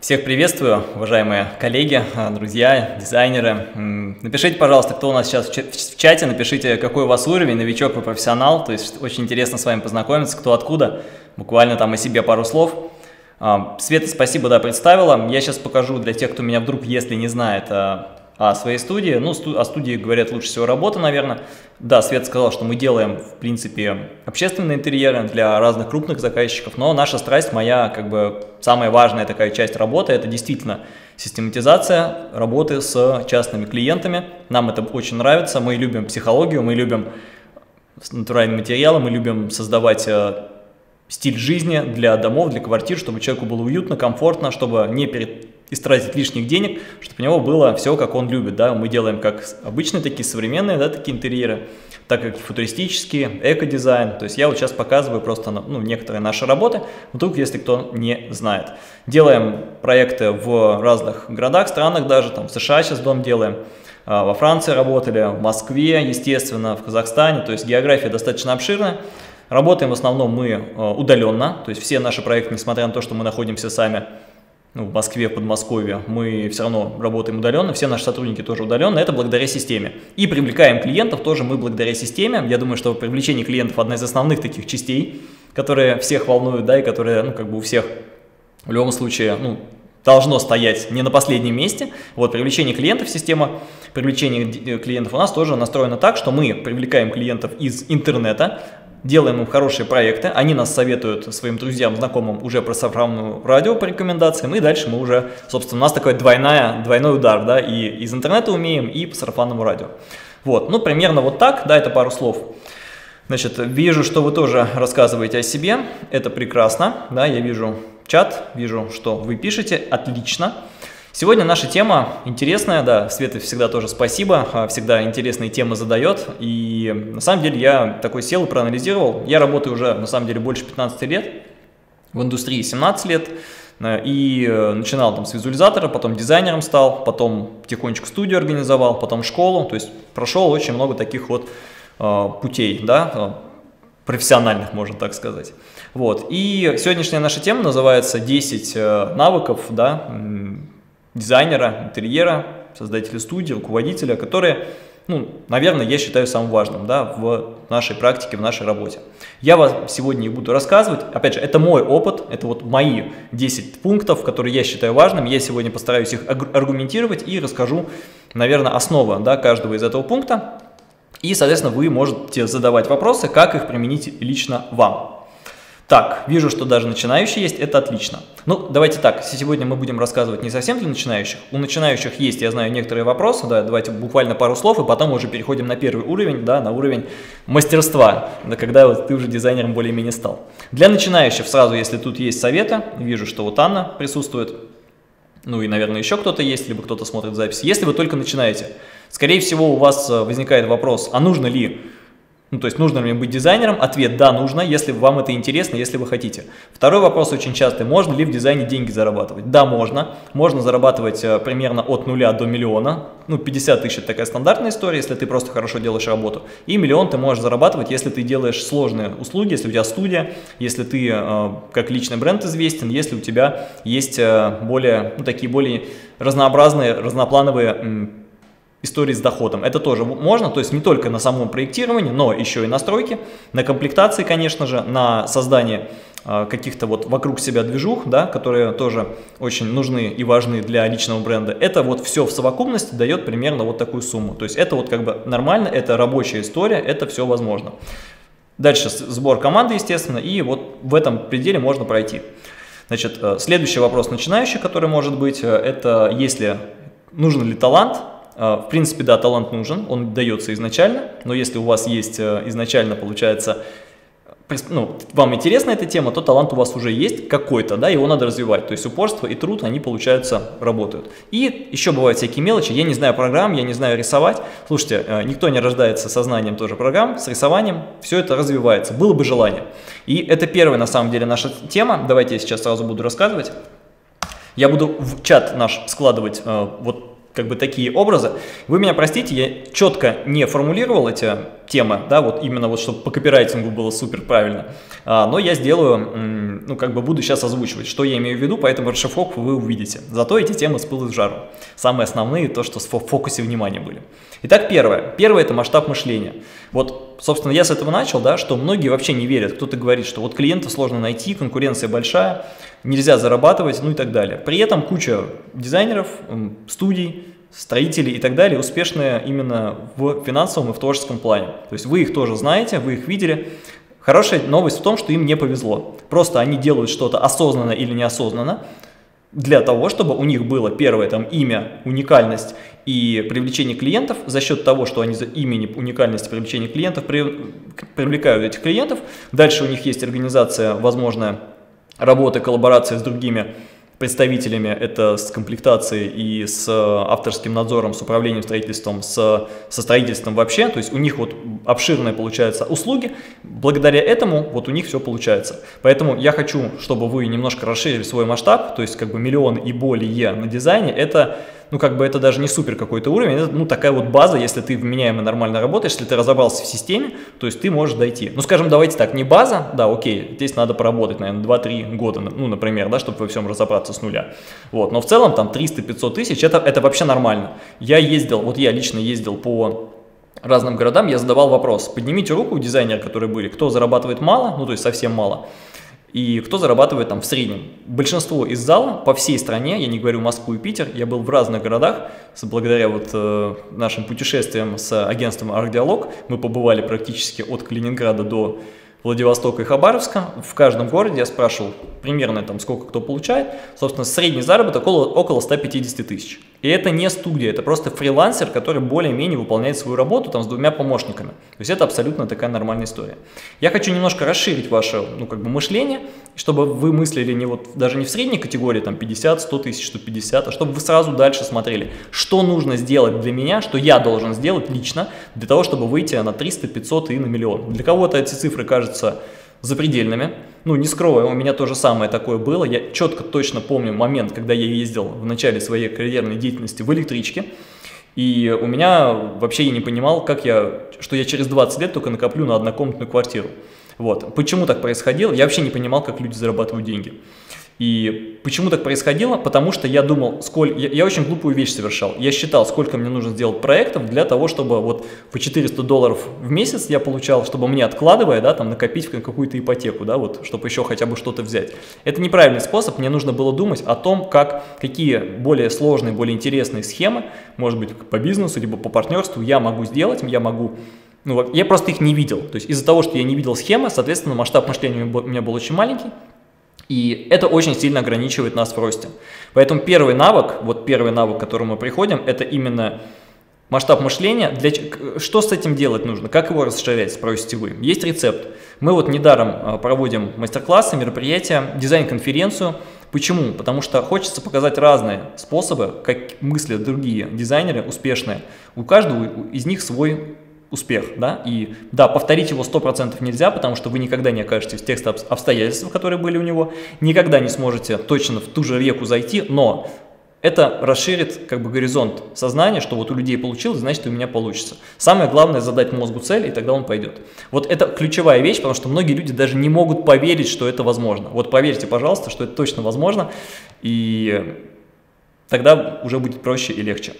Всех приветствую, уважаемые коллеги, друзья, дизайнеры. Напишите, пожалуйста, кто у нас сейчас в чате, напишите, какой у вас уровень, новичок вы профессионал, то есть очень интересно с вами познакомиться, кто откуда, буквально там о себе пару слов. А, Света, спасибо, да, представила. Я сейчас покажу для тех, кто меня вдруг, если не знает, а, о своей студии. Ну, сту о студии говорят лучше всего работа, наверное. Да, Свет сказал, что мы делаем, в принципе, общественные интерьеры для разных крупных заказчиков, но наша страсть, моя, как бы, самая важная такая часть работы, это действительно систематизация работы с частными клиентами. Нам это очень нравится, мы любим психологию, мы любим натуральные материалы, мы любим создавать э, стиль жизни для домов, для квартир, чтобы человеку было уютно, комфортно, чтобы не перед истратить лишних денег, чтобы у него было все, как он любит, да, мы делаем как обычные такие современные, да, такие интерьеры, так как футуристические, эко-дизайн, то есть я вот сейчас показываю просто, ну, некоторые наши работы, вдруг, если кто не знает. Делаем проекты в разных городах, странах даже, там, в США сейчас дом делаем, а, во Франции работали, в Москве, естественно, в Казахстане, то есть география достаточно обширная, Работаем в основном мы э, удаленно, то есть все наши проекты, несмотря на то, что мы находимся сами ну, в Москве, в Подмосковье, мы все равно работаем удаленно, все наши сотрудники тоже удаленно, это благодаря системе. И привлекаем клиентов тоже мы благодаря системе. Я думаю, что привлечение клиентов одна из основных таких частей, которые всех волнуют, да, и которые, ну, как бы у всех в любом случае, ну, должно стоять не на последнем месте. Вот привлечение клиентов, система привлечения клиентов у нас тоже настроена так, что мы привлекаем клиентов из интернета, делаем им хорошие проекты, они нас советуют своим друзьям, знакомым уже про сарафанное радио по рекомендациям, и дальше мы уже, собственно, у нас такой двойная, двойной удар, да, и из интернета умеем, и по сарафанному радио. Вот, ну, примерно вот так, да, это пару слов. Значит, вижу, что вы тоже рассказываете о себе, это прекрасно, да, я вижу чат, вижу, что вы пишете, отлично. Сегодня наша тема интересная, да, Света всегда тоже спасибо, а, всегда интересные темы задает, и на самом деле я такой сел и проанализировал, я работаю уже на самом деле больше 15 лет, в индустрии 17 лет, э, и э, начинал там с визуализатора, потом дизайнером стал, потом потихонечку студию организовал, потом школу, то есть прошел очень много таких вот э, путей, да, профессиональных, можно так сказать. Вот. И сегодняшняя наша тема называется 10 навыков, да, дизайнера, интерьера, создателя студии, руководителя, которые, ну, наверное, я считаю самым важным да, в нашей практике, в нашей работе. Я вам сегодня их буду рассказывать. Опять же, это мой опыт, это вот мои 10 пунктов, которые я считаю важными. Я сегодня постараюсь их аргументировать и расскажу, наверное, основа да, каждого из этого пункта. И, соответственно, вы можете задавать вопросы, как их применить лично вам. Так, вижу, что даже начинающие есть, это отлично. Ну, давайте так, сегодня мы будем рассказывать не совсем для начинающих. У начинающих есть, я знаю, некоторые вопросы, да, давайте буквально пару слов, и потом уже переходим на первый уровень, да, на уровень мастерства, да, когда вот ты уже дизайнером более-менее стал. Для начинающих сразу, если тут есть советы, вижу, что вот Анна присутствует, ну и, наверное, еще кто-то есть, либо кто-то смотрит запись. Если вы только начинаете, скорее всего, у вас э, возникает вопрос, а нужно ли ну, то есть нужно ли быть дизайнером? Ответ – да, нужно, если вам это интересно, если вы хотите. Второй вопрос очень частый – можно ли в дизайне деньги зарабатывать? Да, можно. Можно зарабатывать э, примерно от нуля до миллиона. Ну, 50 тысяч – это такая стандартная история, если ты просто хорошо делаешь работу. И миллион ты можешь зарабатывать, если ты делаешь сложные услуги, если у тебя студия, если ты э, как личный бренд известен, если у тебя есть э, более, ну, такие более разнообразные, разноплановые истории с доходом. Это тоже можно, то есть не только на самом проектировании, но еще и на стройке, на комплектации, конечно же, на создание э, каких-то вот вокруг себя движух, да, которые тоже очень нужны и важны для личного бренда. Это вот все в совокупности дает примерно вот такую сумму. То есть это вот как бы нормально, это рабочая история, это все возможно. Дальше сбор команды, естественно, и вот в этом пределе можно пройти. Значит, э, следующий вопрос начинающий, который может быть, э, это если нужен ли талант, а, в принципе, да, талант нужен, он дается изначально, но если у вас есть э, изначально, получается, ну, вам интересна эта тема, то талант у вас уже есть какой-то, да, его надо развивать. То есть упорство и труд, они, получается, работают. И еще бывают всякие мелочи. Я не знаю программ, я не знаю рисовать. Слушайте, э, никто не рождается со знанием тоже программ, с рисованием. Все это развивается. Было бы желание. И это первая, на самом деле, наша тема. Давайте я сейчас сразу буду рассказывать. Я буду в чат наш складывать э, вот как бы такие образы. Вы меня простите, я четко не формулировал эти тема, да, вот именно вот чтобы по копирайтингу было супер правильно. А, но я сделаю, ну как бы буду сейчас озвучивать, что я имею в виду, поэтому расшифровку вы увидите. Зато эти темы с пылу с жару. Самые основные, то, что в фокусе внимания были. Итак, первое. Первое – это масштаб мышления. Вот, собственно, я с этого начал, да, что многие вообще не верят. Кто-то говорит, что вот клиента сложно найти, конкуренция большая, нельзя зарабатывать, ну и так далее. При этом куча дизайнеров, студий, строители и так далее успешные именно в финансовом и в творческом плане. То есть вы их тоже знаете, вы их видели. Хорошая новость в том, что им не повезло. Просто они делают что-то осознанно или неосознанно для того, чтобы у них было первое там имя, уникальность и привлечение клиентов. За счет того, что они за имени, уникальности, привлечения клиентов при, привлекают этих клиентов. Дальше у них есть организация, возможно, работы, коллаборация с другими представителями, это с комплектацией и с авторским надзором, с управлением строительством, с, со строительством вообще, то есть у них вот обширные получаются услуги, благодаря этому вот у них все получается. Поэтому я хочу, чтобы вы немножко расширили свой масштаб, то есть как бы миллион и более на дизайне, это ну, как бы это даже не супер какой-то уровень, это, ну, такая вот база, если ты вменяемо нормально работаешь, если ты разобрался в системе, то есть ты можешь дойти. Ну, скажем, давайте так, не база, да, окей, здесь надо поработать, наверное, 2-3 года, ну, например, да, чтобы во всем разобраться с нуля. Вот, но в целом там 300-500 тысяч, это, это вообще нормально. Я ездил, вот я лично ездил по разным городам, я задавал вопрос, поднимите руку у которые были, кто зарабатывает мало, ну, то есть совсем мало, и кто зарабатывает там в среднем. Большинство из зала по всей стране, я не говорю Москву и Питер, я был в разных городах, благодаря вот э, нашим путешествиям с агентством Ардиалог, мы побывали практически от Калининграда до Владивостока и Хабаровска. В каждом городе я спрашивал примерно там сколько кто получает. Собственно, средний заработок около, около 150 тысяч. И это не студия, это просто фрилансер, который более-менее выполняет свою работу там с двумя помощниками. То есть это абсолютно такая нормальная история. Я хочу немножко расширить ваше ну, как бы мышление, чтобы вы мыслили не вот даже не в средней категории там 50, 100 тысяч, 150, а чтобы вы сразу дальше смотрели, что нужно сделать для меня, что я должен сделать лично для того, чтобы выйти на 300, 500 и на миллион. Для кого-то эти цифры кажутся запредельными. Ну, не скрою, у меня то же самое такое было. Я четко, точно помню момент, когда я ездил в начале своей карьерной деятельности в электричке. И у меня вообще я не понимал, как я, что я через 20 лет только накоплю на однокомнатную квартиру. Вот. Почему так происходило? Я вообще не понимал, как люди зарабатывают деньги. И почему так происходило? Потому что я думал, сколько, я, я очень глупую вещь совершал. Я считал, сколько мне нужно сделать проектов для того, чтобы вот по 400 долларов в месяц я получал, чтобы мне откладывая, да, там накопить какую-то ипотеку, да, вот, чтобы еще хотя бы что-то взять. Это неправильный способ, мне нужно было думать о том, как, какие более сложные, более интересные схемы, может быть, по бизнесу, либо по партнерству я могу сделать, я могу ну, я просто их не видел. То есть из-за того, что я не видел схемы, соответственно, масштаб мышления у меня был очень маленький. И это очень сильно ограничивает нас в росте. Поэтому первый навык, вот первый навык, к которому мы приходим, это именно масштаб мышления. Для, что с этим делать нужно? Как его расширять, спросите вы? Есть рецепт. Мы вот недаром а, проводим мастер-классы, мероприятия, дизайн-конференцию. Почему? Потому что хочется показать разные способы, как мыслят другие дизайнеры успешные. У каждого из них свой успех, да, и да, повторить его 100% нельзя, потому что вы никогда не окажетесь в тех обстоятельствах, которые были у него, никогда не сможете точно в ту же реку зайти, но это расширит как бы горизонт сознания, что вот у людей получилось, значит у меня получится. Самое главное задать мозгу цель, и тогда он пойдет. Вот это ключевая вещь, потому что многие люди даже не могут поверить, что это возможно. Вот поверьте, пожалуйста, что это точно возможно, и тогда уже будет проще и легче.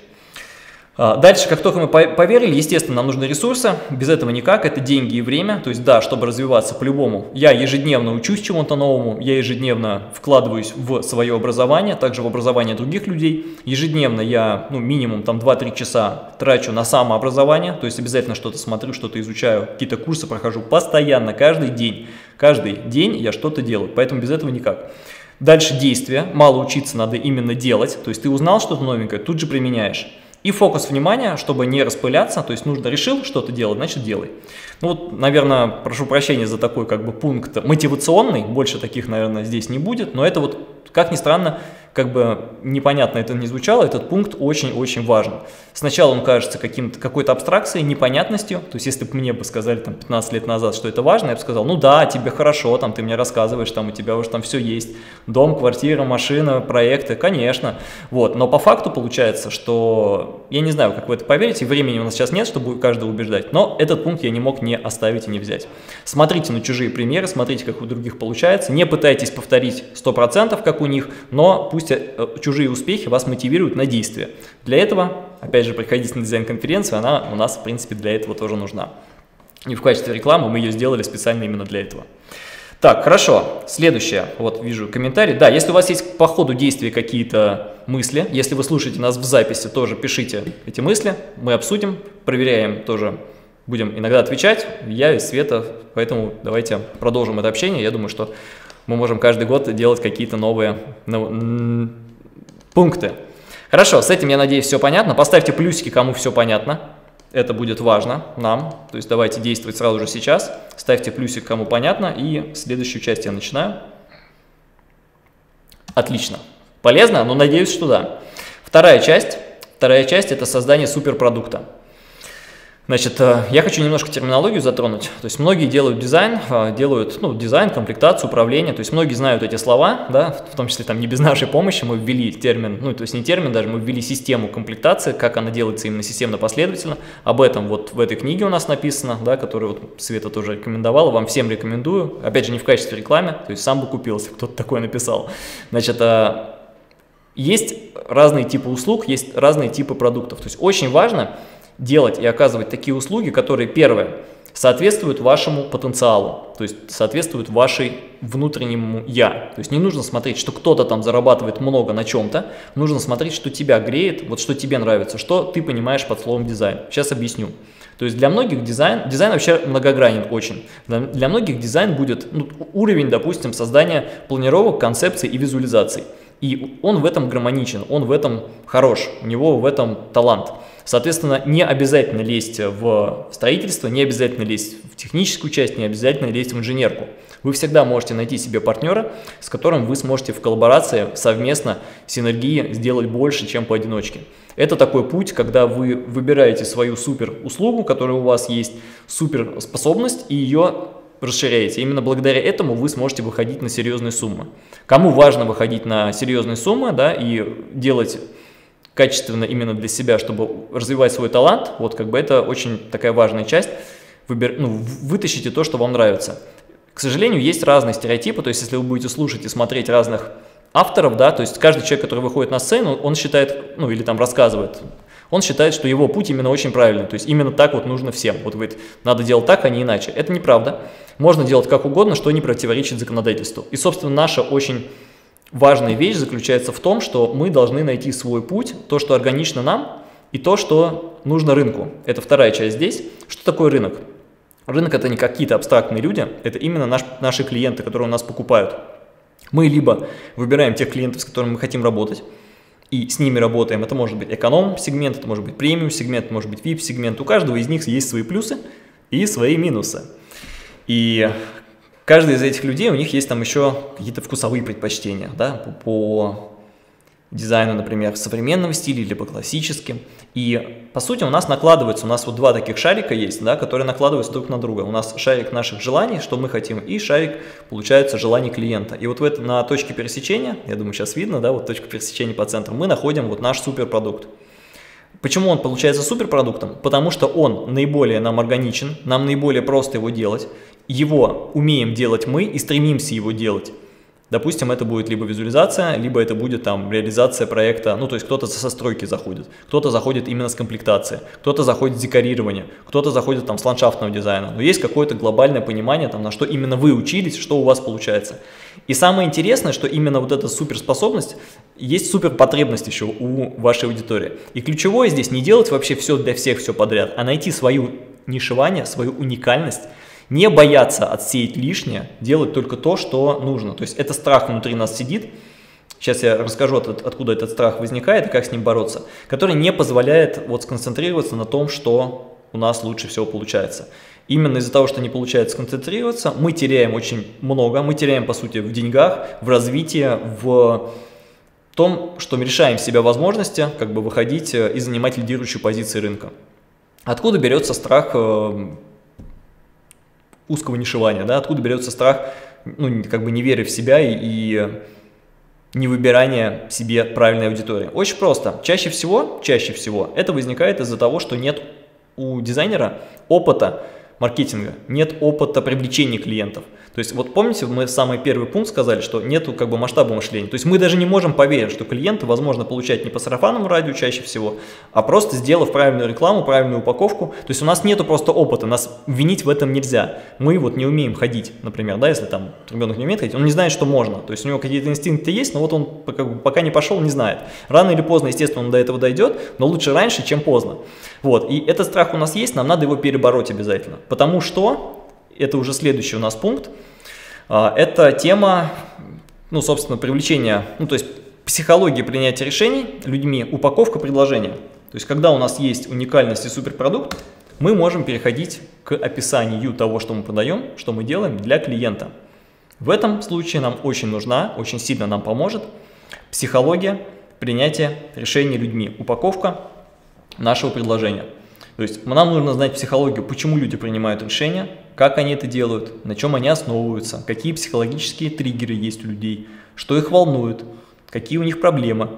А, дальше, как только мы поверили, естественно, нам нужны ресурсы, без этого никак, это деньги и время, то есть да, чтобы развиваться по-любому, я ежедневно учусь чему-то новому, я ежедневно вкладываюсь в свое образование, также в образование других людей, ежедневно я, ну, минимум там 2-3 часа трачу на самообразование, то есть обязательно что-то смотрю, что-то изучаю, какие-то курсы прохожу постоянно, каждый день, каждый день я что-то делаю, поэтому без этого никак. Дальше действия, мало учиться, надо именно делать, то есть ты узнал что-то новенькое, тут же применяешь. И фокус внимания, чтобы не распыляться, то есть нужно решил что-то делать, значит делай. Ну вот, наверное, прошу прощения за такой как бы пункт мотивационный, больше таких, наверное, здесь не будет, но это вот как ни странно, как бы непонятно это не звучало, этот пункт очень-очень важен. Сначала он кажется каким-то, какой-то абстракцией, непонятностью, то есть если бы мне бы сказали там 15 лет назад, что это важно, я бы сказал, ну да, тебе хорошо, там ты мне рассказываешь, там у тебя уже там все есть, дом, квартира, машина, проекты, конечно, вот, но по факту получается, что, я не знаю, как вы это поверите, времени у нас сейчас нет, чтобы каждого убеждать, но этот пункт я не мог не оставить и не взять. Смотрите на чужие примеры, смотрите, как у других получается, не пытайтесь повторить 100%, как у них, но пусть Э, чужие успехи вас мотивируют на действие. Для этого, опять же, приходите на дизайн-конференцию, она у нас, в принципе, для этого тоже нужна. И в качестве рекламы мы ее сделали специально именно для этого. Так, хорошо. Следующее. Вот вижу комментарий. Да, если у вас есть по ходу действия какие-то мысли, если вы слушаете нас в записи, тоже пишите эти мысли. Мы обсудим, проверяем тоже. Будем иногда отвечать. Я и Света, поэтому давайте продолжим это общение. Я думаю, что мы можем каждый год делать какие-то новые ну, пункты. Хорошо, с этим, я надеюсь, все понятно. Поставьте плюсики, кому все понятно. Это будет важно нам. То есть давайте действовать сразу же сейчас. Ставьте плюсик, кому понятно. И следующую часть я начинаю. Отлично. Полезно? Ну, надеюсь, что да. Вторая часть. Вторая часть – это создание суперпродукта. Значит, э, я хочу немножко терминологию затронуть. То есть многие делают дизайн, э, делают ну, дизайн, комплектацию, управление. То есть многие знают эти слова, да, в том числе там не без нашей помощи мы ввели термин, ну то есть не термин даже, мы ввели систему комплектации, как она делается именно системно-последовательно. Об этом вот в этой книге у нас написано, да, которую вот Света тоже рекомендовала, вам всем рекомендую. Опять же, не в качестве рекламы, то есть сам бы купил, если кто-то такое написал. Значит, э, есть разные типы услуг, есть разные типы продуктов. То есть очень важно делать и оказывать такие услуги, которые, первое, соответствуют вашему потенциалу, то есть соответствуют вашей внутреннему «я». То есть не нужно смотреть, что кто-то там зарабатывает много на чем-то, нужно смотреть, что тебя греет, вот что тебе нравится, что ты понимаешь под словом дизайн. Сейчас объясню. То есть для многих дизайн, дизайн вообще многогранен очень. Для, многих дизайн будет ну, уровень, допустим, создания планировок, концепций и визуализаций. И он в этом гармоничен, он в этом хорош, у него в этом талант. Соответственно, не обязательно лезть в строительство, не обязательно лезть в техническую часть, не обязательно лезть в инженерку. Вы всегда можете найти себе партнера, с которым вы сможете в коллаборации совместно синергии сделать больше, чем поодиночке. Это такой путь, когда вы выбираете свою супер услугу, которая у вас есть, супер способность, и ее расширяете. Именно благодаря этому вы сможете выходить на серьезные суммы. Кому важно выходить на серьезные суммы да, и делать качественно именно для себя, чтобы развивать свой талант, вот как бы это очень такая важная часть, Выбер, ну, вытащите то, что вам нравится. К сожалению, есть разные стереотипы, то есть если вы будете слушать и смотреть разных авторов, да, то есть каждый человек, который выходит на сцену, он считает, ну или там рассказывает, он считает, что его путь именно очень правильный, то есть именно так вот нужно всем. Вот говорит, надо делать так, а не иначе. Это неправда. Можно делать как угодно, что не противоречит законодательству. И, собственно, наша очень важная вещь заключается в том, что мы должны найти свой путь, то, что органично нам, и то, что нужно рынку. Это вторая часть здесь. Что такое рынок? Рынок это не какие-то абстрактные люди, это именно наш, наши клиенты, которые у нас покупают. Мы либо выбираем тех клиентов, с которыми мы хотим работать, и с ними работаем. Это может быть эконом-сегмент, это может быть премиум-сегмент, может быть VIP-сегмент. У каждого из них есть свои плюсы и свои минусы. И каждый из этих людей, у них есть там еще какие-то вкусовые предпочтения, да, по, по дизайну, например, современного стиля, либо классическим. И, по сути, у нас накладывается, у нас вот два таких шарика есть, да, которые накладываются друг на друга. У нас шарик наших желаний, что мы хотим, и шарик, получается, желаний клиента. И вот в это, на точке пересечения, я думаю, сейчас видно, да, вот точка пересечения по центру, мы находим вот наш суперпродукт. Почему он получается суперпродуктом? Потому что он наиболее нам органичен, нам наиболее просто его делать, его умеем делать мы и стремимся его делать. Допустим, это будет либо визуализация, либо это будет там реализация проекта, ну то есть кто-то со стройки заходит, кто-то заходит именно с комплектации, кто-то заходит с декорирования, кто-то заходит там с ландшафтного дизайна. Но есть какое-то глобальное понимание, там, на что именно вы учились, что у вас получается. И самое интересное, что именно вот эта суперспособность, есть суперпотребность еще у вашей аудитории. И ключевое здесь не делать вообще все для всех, все подряд, а найти свою нишевание, свою уникальность, не бояться отсеять лишнее, делать только то, что нужно. То есть это страх внутри нас сидит, сейчас я расскажу, от, откуда этот страх возникает и как с ним бороться, который не позволяет вот сконцентрироваться на том, что у нас лучше всего получается. Именно из-за того, что не получается сконцентрироваться, мы теряем очень много, мы теряем, по сути, в деньгах, в развитии, в том, что мы решаем себя возможности как бы выходить э, и занимать лидирующую позицию рынка. Откуда берется страх э, узкого нишевания, да? откуда берется страх, ну, как бы не веры в себя и, и невыбирания себе правильной аудитории? Очень просто. Чаще всего, чаще всего это возникает из-за того, что нет у дизайнера опыта маркетинга, нет опыта привлечения клиентов. То есть вот помните, мы самый первый пункт сказали, что нету как бы масштаба мышления. То есть мы даже не можем поверить, что клиенты возможно получать не по сарафанному радио чаще всего, а просто сделав правильную рекламу, правильную упаковку. То есть у нас нету просто опыта, нас винить в этом нельзя. Мы вот не умеем ходить, например, да, если там ребенок не умеет ходить, он не знает, что можно. То есть у него какие-то инстинкты есть, но вот он как бы, пока не пошел, не знает. Рано или поздно, естественно, он до этого дойдет, но лучше раньше, чем поздно. Вот, и этот страх у нас есть, нам надо его перебороть обязательно. Потому что, это уже следующий у нас пункт, а, это тема, ну, собственно, привлечения, ну, то есть психология принятия решений людьми, упаковка предложения. То есть, когда у нас есть уникальность и суперпродукт, мы можем переходить к описанию того, что мы продаем, что мы делаем для клиента. В этом случае нам очень нужна, очень сильно нам поможет психология принятия решений людьми, упаковка нашего предложения. То есть нам нужно знать психологию, почему люди принимают решения, как они это делают, на чем они основываются, какие психологические триггеры есть у людей, что их волнует, какие у них проблемы,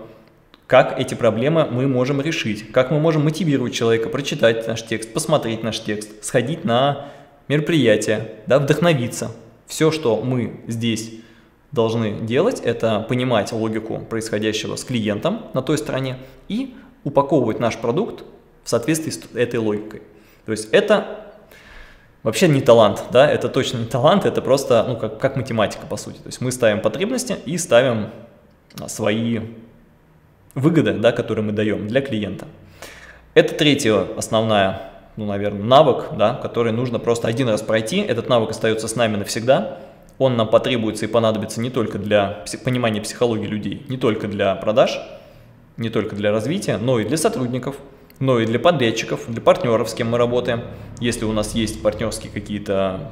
как эти проблемы мы можем решить, как мы можем мотивировать человека прочитать наш текст, посмотреть наш текст, сходить на мероприятие, да, вдохновиться. Все, что мы здесь должны делать, это понимать логику происходящего с клиентом на той стороне и упаковывать наш продукт в соответствии с этой логикой. То есть это вообще не талант, да, это точно не талант, это просто, ну, как, как математика, по сути. То есть мы ставим потребности и ставим а, свои выгоды, да, которые мы даем для клиента. Это третья основная, ну, наверное, навык, да, который нужно просто один раз пройти. Этот навык остается с нами навсегда. Он нам потребуется и понадобится не только для понимания психологии людей, не только для продаж, не только для развития, но и для сотрудников, но и для подрядчиков, для партнеров, с кем мы работаем. Если у нас есть партнерские какие-то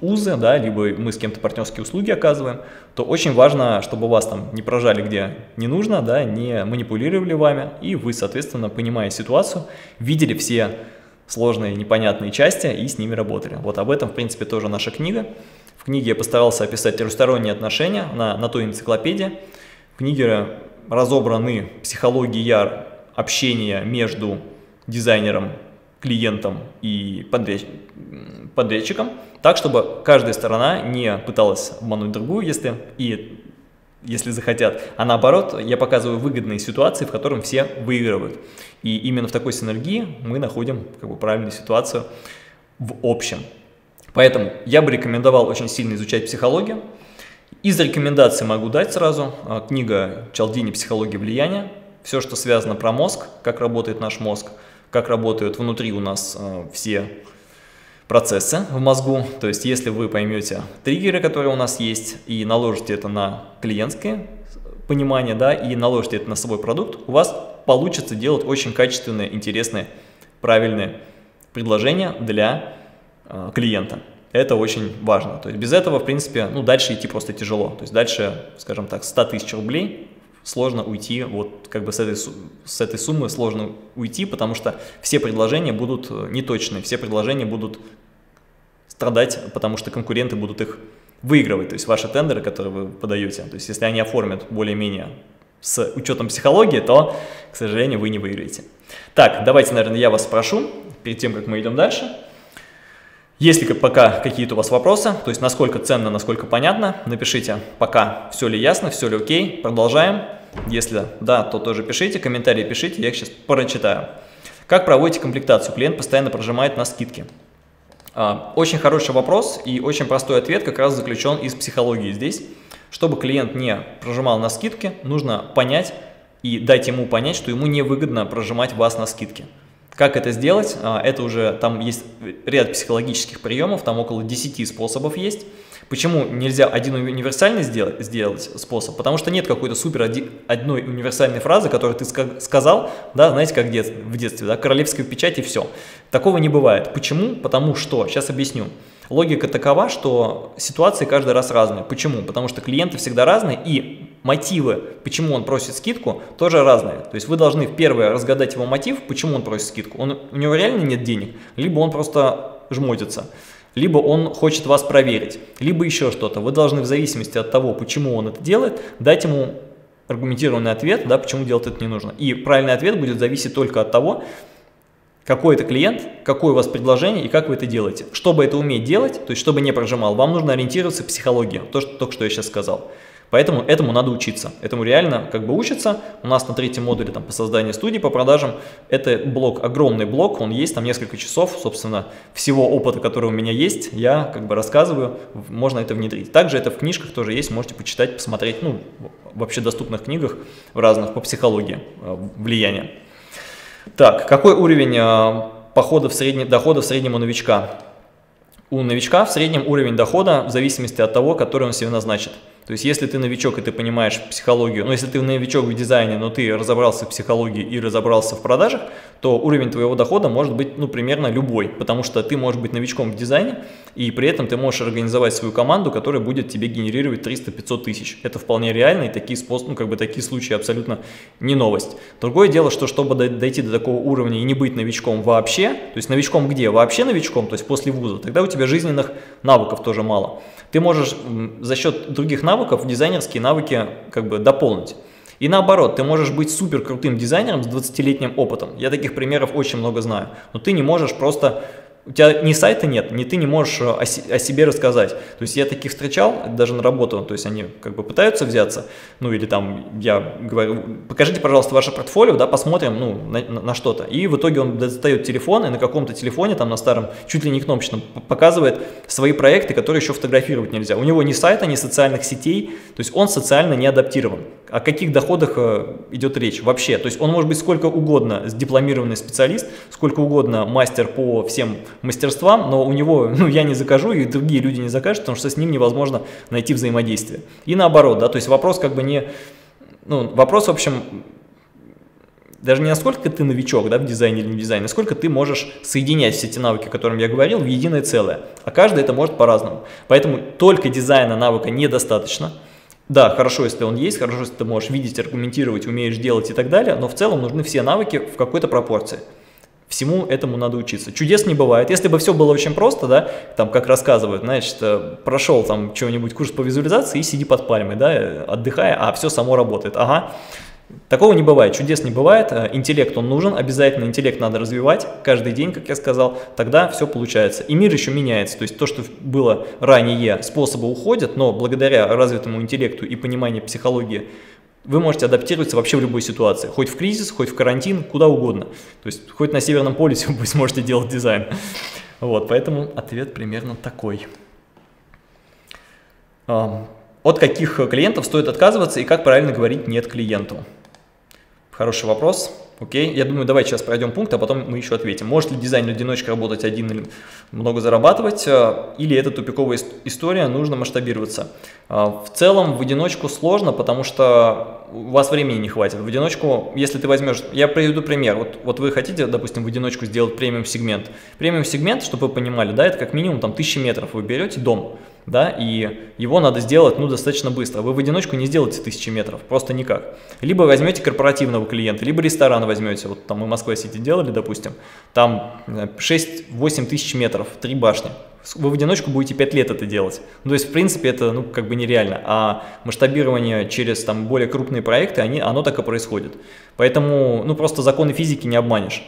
узы, да, либо мы с кем-то партнерские услуги оказываем, то очень важно, чтобы вас там не прожали где не нужно, да, не манипулировали вами, и вы, соответственно, понимая ситуацию, видели все сложные, непонятные части и с ними работали. Вот об этом, в принципе, тоже наша книга. В книге я постарался описать трехсторонние отношения на, на той энциклопедии. В книге разобраны психология общения между дизайнером, клиентом и подрядчиком, так, чтобы каждая сторона не пыталась обмануть другую, если, и, если захотят, а наоборот, я показываю выгодные ситуации, в которых все выигрывают. И именно в такой синергии мы находим как бы, правильную ситуацию в общем. Поэтому я бы рекомендовал очень сильно изучать психологию. Из рекомендаций могу дать сразу а, книга Чалдини «Психология влияния», все, что связано про мозг, как работает наш мозг, как работают внутри у нас э, все процессы в мозгу. То есть, если вы поймете триггеры, которые у нас есть, и наложите это на клиентское понимание, да, и наложите это на свой продукт, у вас получится делать очень качественные, интересные, правильные предложения для э, клиента. Это очень важно. То есть без этого, в принципе, ну, дальше идти просто тяжело. То есть дальше, скажем так, 100 тысяч рублей сложно уйти, вот как бы с этой, с этой суммы сложно уйти, потому что все предложения будут э, неточные, все предложения будут страдать, потому что конкуренты будут их выигрывать, то есть ваши тендеры, которые вы подаете, то есть если они оформят более-менее с учетом психологии, то, к сожалению, вы не выиграете. Так, давайте, наверное, я вас спрошу, перед тем, как мы идем дальше, если пока какие-то у вас вопросы, то есть насколько ценно, насколько понятно, напишите пока, все ли ясно, все ли окей, продолжаем. Если да, то тоже пишите, комментарии пишите, я их сейчас прочитаю. Как проводите комплектацию? Клиент постоянно прожимает на скидки. А, очень хороший вопрос и очень простой ответ как раз заключен из психологии здесь. Чтобы клиент не прожимал на скидки, нужно понять и дать ему понять, что ему невыгодно прожимать вас на скидки. Как это сделать? А, это уже, там есть ряд психологических приемов, там около 10 способов есть. Почему нельзя один универсальный сделать, сделать способ? Потому что нет какой-то супер один, одной универсальной фразы, которую ты сказал, да, знаете, как дет, в детстве, да, королевская печать и все. Такого не бывает. Почему? Потому что, сейчас объясню. Логика такова, что ситуации каждый раз разные. Почему? Потому что клиенты всегда разные, и мотивы, почему он просит скидку, тоже разные. То есть вы должны первое разгадать его мотив, почему он просит скидку. Он, у него реально нет денег, либо он просто жмотится, либо он хочет вас проверить, либо еще что-то. Вы должны в зависимости от того, почему он это делает, дать ему аргументированный ответ, да, почему делать это не нужно. И правильный ответ будет зависеть только от того, какой это клиент, какое у вас предложение и как вы это делаете. Чтобы это уметь делать, то есть чтобы не прожимал, вам нужно ориентироваться в психологии, то, что, только что я сейчас сказал. Поэтому этому надо учиться. Этому реально как бы учиться. У нас на третьем модуле там, по созданию студии, по продажам, это блок, огромный блок, он есть, там несколько часов, собственно, всего опыта, который у меня есть, я как бы рассказываю, можно это внедрить. Также это в книжках тоже есть, можете почитать, посмотреть, ну, в общедоступных книгах в разных по психологии э, влияния. Так, какой уровень э, похода в средне, дохода в среднем у новичка? У новичка в среднем уровень дохода в зависимости от того, который он себе назначит. То есть, если ты новичок и ты понимаешь психологию, ну, если ты новичок в дизайне, но ты разобрался в психологии и разобрался в продажах, то уровень твоего дохода может быть, ну, примерно любой, потому что ты можешь быть новичком в дизайне, и при этом ты можешь организовать свою команду, которая будет тебе генерировать 300-500 тысяч. Это вполне реально, и такие, способ, ну, как бы такие случаи абсолютно не новость. Другое дело, что чтобы дойти до такого уровня и не быть новичком вообще, то есть новичком где? Вообще новичком, то есть после вуза, тогда у тебя жизненных навыков тоже мало. Ты можешь за счет других навыков дизайнерские навыки как бы дополнить. И наоборот, ты можешь быть супер крутым дизайнером с 20-летним опытом. Я таких примеров очень много знаю. Но ты не можешь просто у тебя ни сайта нет, ни ты не можешь э, о, себе рассказать. То есть я таких встречал, даже на работу, то есть они как бы пытаются взяться, ну или там я говорю, покажите, пожалуйста, ваше портфолио, да, посмотрим, ну, на, на, на что-то. И в итоге он достает телефон и на каком-то телефоне, там на старом, чуть ли не кнопочном, показывает свои проекты, которые еще фотографировать нельзя. У него ни сайта, ни социальных сетей, то есть он социально не адаптирован. О каких доходах э, идет речь вообще? То есть он может быть сколько угодно дипломированный специалист, сколько угодно мастер по всем мастерствам, но у него, ну, я не закажу, и другие люди не закажут, потому что с ним невозможно найти взаимодействие. И наоборот, да, то есть вопрос как бы не, ну, вопрос, в общем, даже не насколько ты новичок да, в дизайне или не в дизайне, насколько ты можешь соединять все эти навыки, о которых я говорил, в единое целое. А каждый это может по-разному. Поэтому только дизайна навыка недостаточно. Да, хорошо, если он есть, хорошо, если ты можешь видеть, аргументировать, умеешь делать и так далее, но в целом нужны все навыки в какой-то пропорции. Всему этому надо учиться. Чудес не бывает. Если бы все было очень просто, да, там, как рассказывают, значит, прошел там чего-нибудь курс по визуализации и сиди под пальмой, да, отдыхая, а все само работает. Ага, Такого не бывает, чудес не бывает, э, интеллект он нужен, обязательно интеллект надо развивать каждый день, как я сказал, тогда все получается. И мир еще меняется, то есть то, что было ранее, способы уходят, но благодаря развитому интеллекту и пониманию психологии вы можете адаптироваться вообще в любой ситуации, хоть в кризис, хоть в карантин, куда угодно. То есть хоть на Северном полюсе вы сможете делать дизайн. Вот, поэтому ответ примерно такой. От каких клиентов стоит отказываться и как правильно говорить «нет» клиенту? Хороший вопрос. Окей, я думаю, давайте сейчас пройдем пункт, а потом мы еще ответим. Может ли дизайнер-одиночка работать один или много зарабатывать, э, или это тупиковая история, нужно масштабироваться. Э, в целом в одиночку сложно, потому что у вас времени не хватит. В одиночку, если ты возьмешь, я приведу пример, вот, вот вы хотите, допустим, в одиночку сделать премиум-сегмент. Премиум-сегмент, чтобы вы понимали, да, это как минимум там тысячи метров вы берете дом, да, и его надо сделать, ну, достаточно быстро. Вы в одиночку не сделаете тысячи метров, просто никак. Либо возьмете корпоративного клиента, либо ресторан возьмете, вот там мы в Москве-Сити делали, допустим, там 6-8 тысяч метров, три башни. Вы в одиночку будете 5 лет это делать. Ну, то есть, в принципе, это, ну, как бы нереально. А масштабирование через, там, более крупные проекты, они, оно так и происходит. Поэтому, ну, просто законы физики не обманешь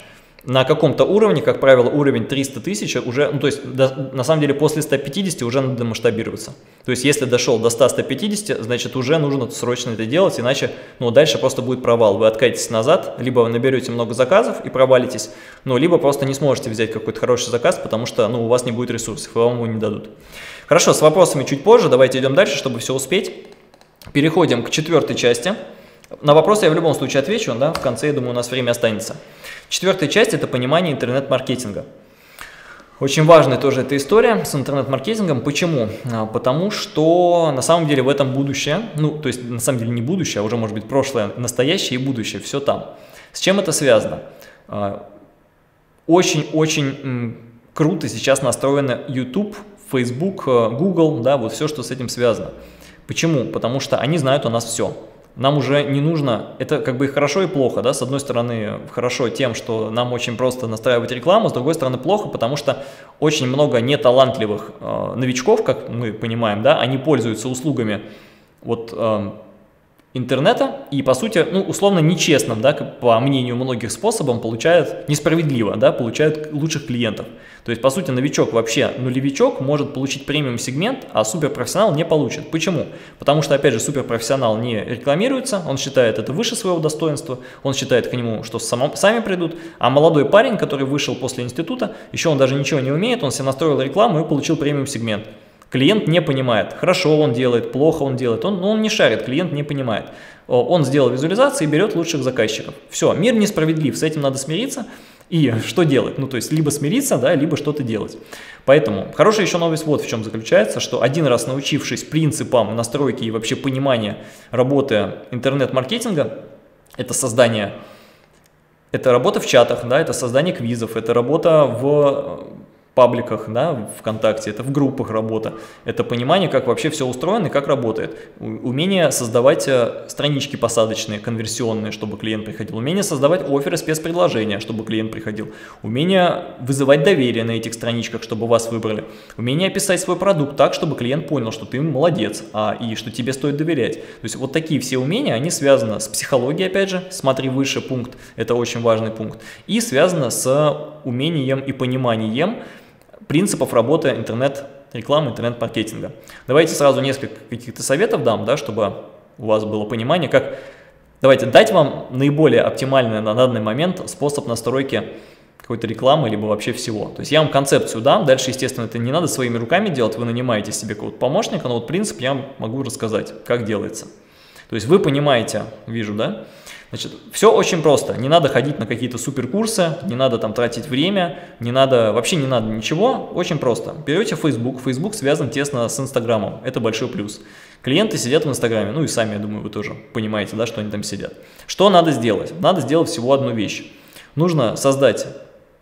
на каком-то уровне, как правило, уровень 300 тысяч уже, ну, то есть, до, на самом деле, после 150 уже надо масштабироваться. То есть, если дошел до 100-150, значит, уже нужно срочно это делать, иначе, ну, дальше просто будет провал. Вы откатитесь назад, либо вы наберете много заказов и провалитесь, ну, либо просто не сможете взять какой-то хороший заказ, потому что, ну, у вас не будет ресурсов, и вам его не дадут. Хорошо, с вопросами чуть позже, давайте идем дальше, чтобы все успеть. Переходим к четвертой части. На вопросы я в любом случае отвечу, да, в конце, я думаю, у нас время останется. Четвертая часть – это понимание интернет-маркетинга. Очень важная тоже эта история с интернет-маркетингом. Почему? А, потому что на самом деле в этом будущее, ну, то есть на самом деле не будущее, а уже может быть прошлое, настоящее и будущее, все там. С чем это связано? А, очень-очень круто сейчас настроены YouTube, Facebook, э, Google, да, вот все, что с этим связано. Почему? Потому что они знают о нас все. Нам уже не нужно, это как бы и хорошо, и плохо, да, с одной стороны хорошо тем, что нам очень просто настраивать рекламу, с другой стороны плохо, потому что очень много неталантливых э, новичков, как мы понимаем, да, они пользуются услугами вот э, интернета и, по сути, ну, условно нечестным, да, по мнению многих способом, получают несправедливо, да, получают лучших клиентов. То есть, по сути, новичок вообще, нулевичок может получить премиум сегмент, а суперпрофессионал не получит. Почему? Потому что, опять же, суперпрофессионал не рекламируется, он считает это выше своего достоинства, он считает к нему, что само, сами придут, а молодой парень, который вышел после института, еще он даже ничего не умеет, он себе настроил рекламу и получил премиум сегмент. Клиент не понимает, хорошо он делает, плохо он делает, он, но он не шарит, клиент не понимает. Он сделал визуализацию и берет лучших заказчиков. Все, мир несправедлив, с этим надо смириться. И что делать? Ну, то есть, либо смириться, да, либо что-то делать. Поэтому хорошая еще новость вот в чем заключается, что один раз научившись принципам настройки и вообще понимания работы интернет-маркетинга, это создание, это работа в чатах, да, это создание квизов, это работа в пабликах, да, ВКонтакте, это в группах работа, это понимание, как вообще все устроено и как работает. Умение создавать э, странички посадочные, конверсионные, чтобы клиент приходил. Умение создавать оферы, спецпредложения, чтобы клиент приходил. Умение вызывать доверие на этих страничках, чтобы вас выбрали. Умение описать свой продукт так, чтобы клиент понял, что ты молодец, а, и что тебе стоит доверять. То есть вот такие все умения, они связаны с психологией, опять же, смотри выше пункт, это очень важный пункт, и связано с умением и пониманием, принципов работы интернет-рекламы, интернет-маркетинга. Давайте сразу несколько каких-то советов дам, да, чтобы у вас было понимание, как... Давайте дать вам наиболее оптимальный на данный момент способ настройки какой-то рекламы, либо вообще всего. То есть я вам концепцию дам, дальше, естественно, это не надо своими руками делать, вы нанимаете себе какого-то помощника, но вот принцип я могу рассказать, как делается. То есть вы понимаете, вижу, да, Значит, все очень просто. Не надо ходить на какие-то суперкурсы, не надо там тратить время, не надо, вообще не надо ничего. Очень просто. Берете Facebook. Facebook связан тесно с Инстаграмом. Это большой плюс. Клиенты сидят в Инстаграме. Ну и сами, я думаю, вы тоже понимаете, да, что они там сидят. Что надо сделать? Надо сделать всего одну вещь. Нужно создать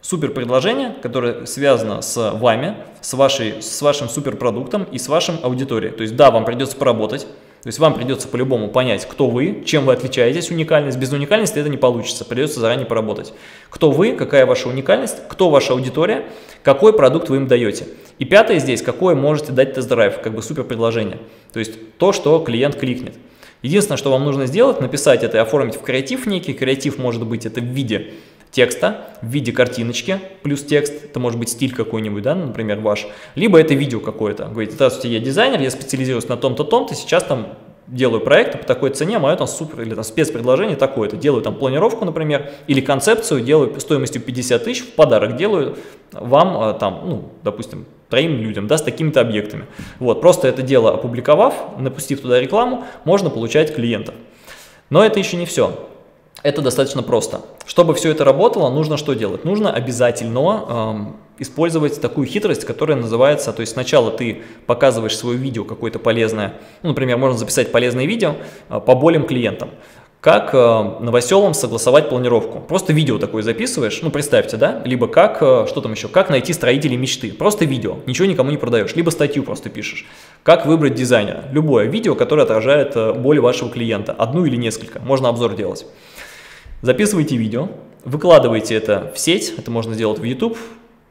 супер предложение, которое связано с вами, с, вашей, с вашим суперпродуктом и с вашим аудиторией. То есть да, вам придется поработать, то есть вам придется по-любому понять, кто вы, чем вы отличаетесь, уникальность. Без уникальности это не получится, придется заранее поработать. Кто вы, какая ваша уникальность, кто ваша аудитория, какой продукт вы им даете. И пятое здесь, какое можете дать тест-драйв, как бы супер предложение. То есть то, что клиент кликнет. Единственное, что вам нужно сделать, написать это и оформить в креатив некий. Креатив может быть это в виде текста в виде картиночки плюс текст, это может быть стиль какой-нибудь, да, например, ваш, либо это видео какое-то. Говорит, здравствуйте, я дизайнер, я специализируюсь на том-то, том-то, сейчас там делаю проект по такой цене, мое там супер или там спецпредложение такое-то. Делаю там планировку, например, или концепцию, делаю стоимостью 50 тысяч, в подарок делаю вам а, там, ну, допустим, троим людям, да, с такими-то объектами. Вот, просто это дело опубликовав, напустив туда рекламу, можно получать клиентов. Но это еще не все. Это достаточно просто. Чтобы все это работало, нужно что делать? Нужно обязательно эм, использовать такую хитрость, которая называется, то есть сначала ты показываешь свое видео какое-то полезное, ну, например, можно записать полезное видео э, по болям клиентам. Как э, новоселам согласовать планировку. Просто видео такое записываешь, ну представьте, да, либо как, э, что там еще, как найти строителей мечты. Просто видео, ничего никому не продаешь, либо статью просто пишешь. Как выбрать дизайнера. Любое видео, которое отражает э, боль вашего клиента, одну или несколько, можно обзор делать. Записывайте видео, выкладывайте это в сеть, это можно сделать в YouTube,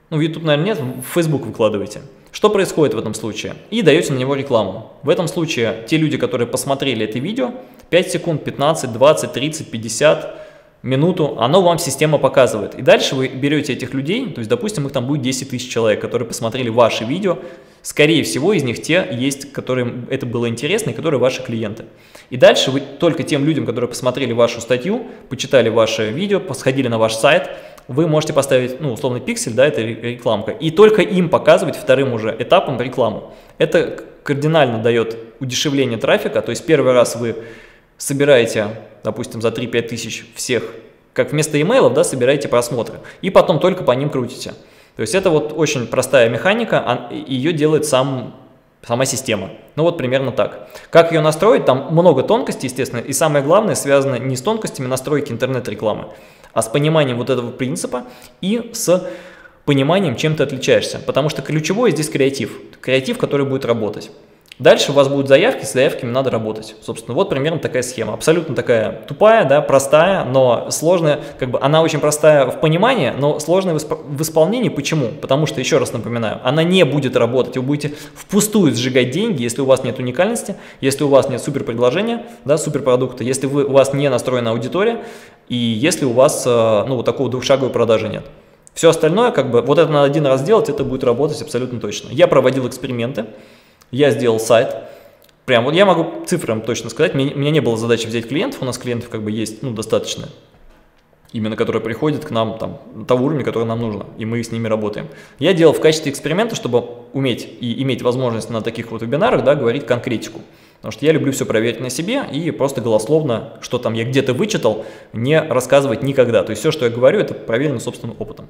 ну в YouTube, наверное, нет, в Facebook выкладывайте. Что происходит в этом случае? И даете на него рекламу. В этом случае те люди, которые посмотрели это видео, 5 секунд, 15, 20, 30, 50, минуту, оно вам система показывает. И дальше вы берете этих людей, то есть, допустим, их там будет 10 тысяч человек, которые посмотрели ваши видео, скорее всего, из них те есть, которым это было интересно и которые ваши клиенты. И дальше вы только тем людям, которые посмотрели вашу статью, почитали ваше видео, посходили на ваш сайт, вы можете поставить, ну, условно, пиксель, да, это рекламка, и только им показывать вторым уже этапом рекламу. Это кардинально дает удешевление трафика, то есть первый раз вы собираете, допустим, за 3-5 тысяч всех, как вместо имейлов, да, собираете просмотры, и потом только по ним крутите. То есть это вот очень простая механика, ее делает сам, сама система. Ну вот примерно так. Как ее настроить, там много тонкостей, естественно, и самое главное связано не с тонкостями настройки интернет-рекламы, а с пониманием вот этого принципа и с пониманием, чем ты отличаешься. Потому что ключевой здесь креатив. Креатив, который будет работать. Дальше у вас будут заявки, с заявками надо работать. Собственно, вот примерно такая схема. Абсолютно такая тупая, да, простая, но сложная, как бы она очень простая в понимании, но сложная в исполнении. Почему? Потому что, еще раз напоминаю, она не будет работать. Вы будете впустую сжигать деньги, если у вас нет уникальности, если у вас нет супер предложения, да, супер продукта, если вы, у вас не настроена аудитория и если у вас, э, ну, вот такого двухшаговой продажи нет. Все остальное, как бы, вот это надо один раз сделать, это будет работать абсолютно точно. Я проводил эксперименты, я сделал сайт, прям вот я могу цифрам точно сказать, мне, у меня не было задачи взять клиентов, у нас клиентов как бы есть, ну, достаточно, именно которые приходят к нам там того уровня, который нам нужно, и мы с ними работаем. Я делал в качестве эксперимента, чтобы уметь и иметь возможность на таких вот вебинарах, да, говорить конкретику. Потому что я люблю все проверить на себе и просто голословно, что там я где-то вычитал, не рассказывать никогда. То есть все, что я говорю, это проверено собственным опытом.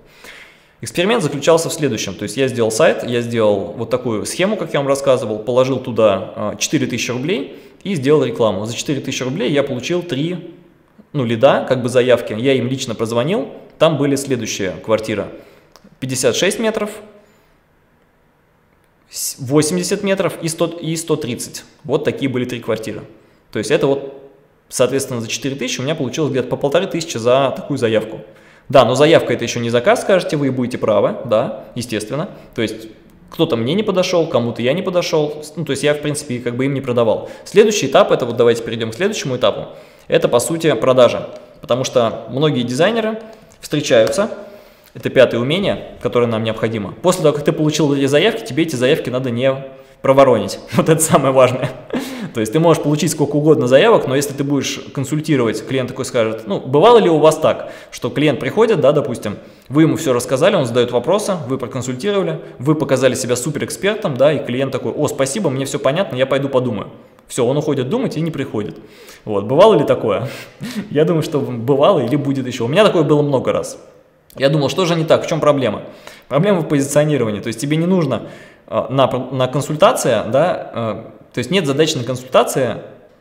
Эксперимент заключался в следующем, то есть я сделал сайт, я сделал вот такую схему, как я вам рассказывал, положил туда 4000 а, рублей и сделал рекламу. За 4000 рублей я получил 3 ну, лида, как бы заявки, я им лично прозвонил, там были следующие квартиры. 56 метров, 80 метров и, 100, и 130. Вот такие были три квартиры. То есть это вот, соответственно, за 4000 у меня получилось где-то по полторы тысячи за такую заявку. Да, но заявка это еще не заказ, скажете вы, и будете правы, да, естественно. То есть кто-то мне не подошел, кому-то я не подошел, ну, то есть я, в принципе, как бы им не продавал. Следующий этап, это вот давайте перейдем к следующему этапу, это, по сути, продажа. Потому что многие дизайнеры встречаются, это пятое умение, которое нам необходимо. После того, как ты получил эти заявки, тебе эти заявки надо не проворонить. Вот это самое важное. То есть ты можешь получить сколько угодно заявок, но если ты будешь консультировать, клиент такой скажет, ну, бывало ли у вас так, что клиент приходит, да, допустим, вы ему все рассказали, он задает вопросы, вы проконсультировали, вы показали себя суперэкспертом, да, и клиент такой, о, спасибо, мне все понятно, я пойду подумаю. Все, он уходит думать и не приходит. Вот, бывало ли такое? Я думаю, что бывало или будет еще. У меня такое было много раз. Я думал, что же не так, в чем проблема? Проблема в позиционировании, то есть тебе не нужно э, на, на консультация, да, э, то есть нет задачи на консультации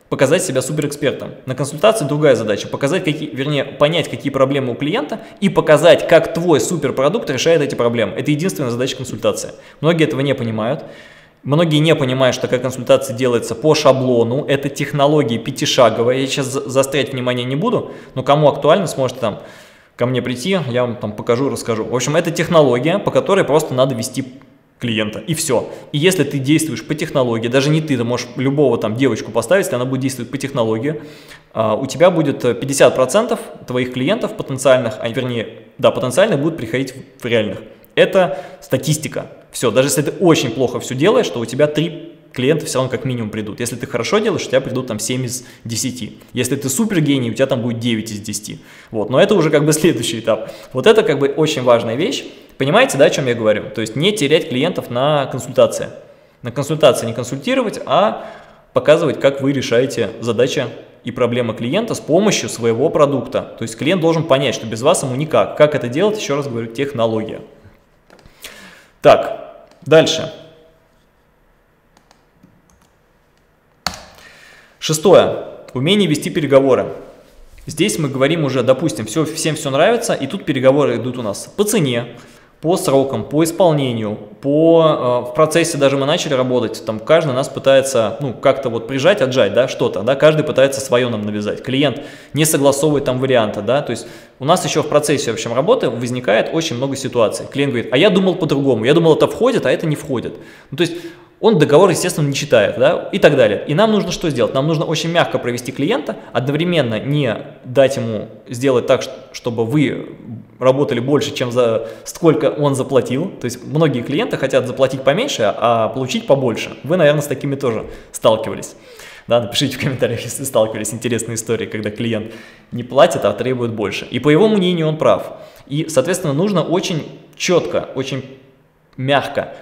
показать себя суперэкспертом. На консультации другая задача, показать, какие, вернее, понять, какие проблемы у клиента и показать, как твой суперпродукт решает эти проблемы. Это единственная задача консультации. Многие этого не понимают. Многие не понимают, что такая консультация делается по шаблону, это технологии пятишаговая, я сейчас заострять внимание не буду, но кому актуально, сможете там ко мне прийти, я вам там покажу, расскажу. В общем, это технология, по которой просто надо вести клиента, и все. И если ты действуешь по технологии, даже не ты, ты можешь любого там девочку поставить, если она будет действовать по технологии, а, у тебя будет 50% твоих клиентов потенциальных, а вернее, да, потенциальных будут приходить в реальных. Это статистика. Все, даже если ты очень плохо все делаешь, то у тебя три клиенты все равно как минимум придут. Если ты хорошо делаешь, у тебя придут там 7 из 10. Если ты супер гений, у тебя там будет 9 из 10. Вот, но это уже как бы следующий этап. Вот это как бы очень важная вещь. Понимаете, да, о чем я говорю? То есть не терять клиентов на консультации. На консультации не консультировать, а показывать, как вы решаете задачи и проблемы клиента с помощью своего продукта. То есть клиент должен понять, что без вас ему никак. Как это делать? Еще раз говорю, технология. Так, дальше. Шестое. Умение вести переговоры. Здесь мы говорим уже, допустим, все, всем все нравится, и тут переговоры идут у нас по цене, по срокам, по исполнению, по, э, в процессе даже мы начали работать, там каждый нас пытается, ну, как-то вот прижать, отжать, да, что-то, да, каждый пытается свое нам навязать. Клиент не согласовывает там варианты, да, то есть у нас еще в процессе, в общем, работы возникает очень много ситуаций. Клиент говорит, а я думал по-другому, я думал, это входит, а это не входит. Ну, то есть он договор, естественно, не читает, да, и так далее. И нам нужно что сделать? Нам нужно очень мягко провести клиента, одновременно не дать ему сделать так, чтобы вы работали больше, чем за сколько он заплатил. То есть многие клиенты хотят заплатить поменьше, а получить побольше. Вы, наверное, с такими тоже сталкивались. Да, напишите в комментариях, если сталкивались интересные истории, когда клиент не платит, а требует больше. И по его мнению он прав. И, соответственно, нужно очень четко, очень мягко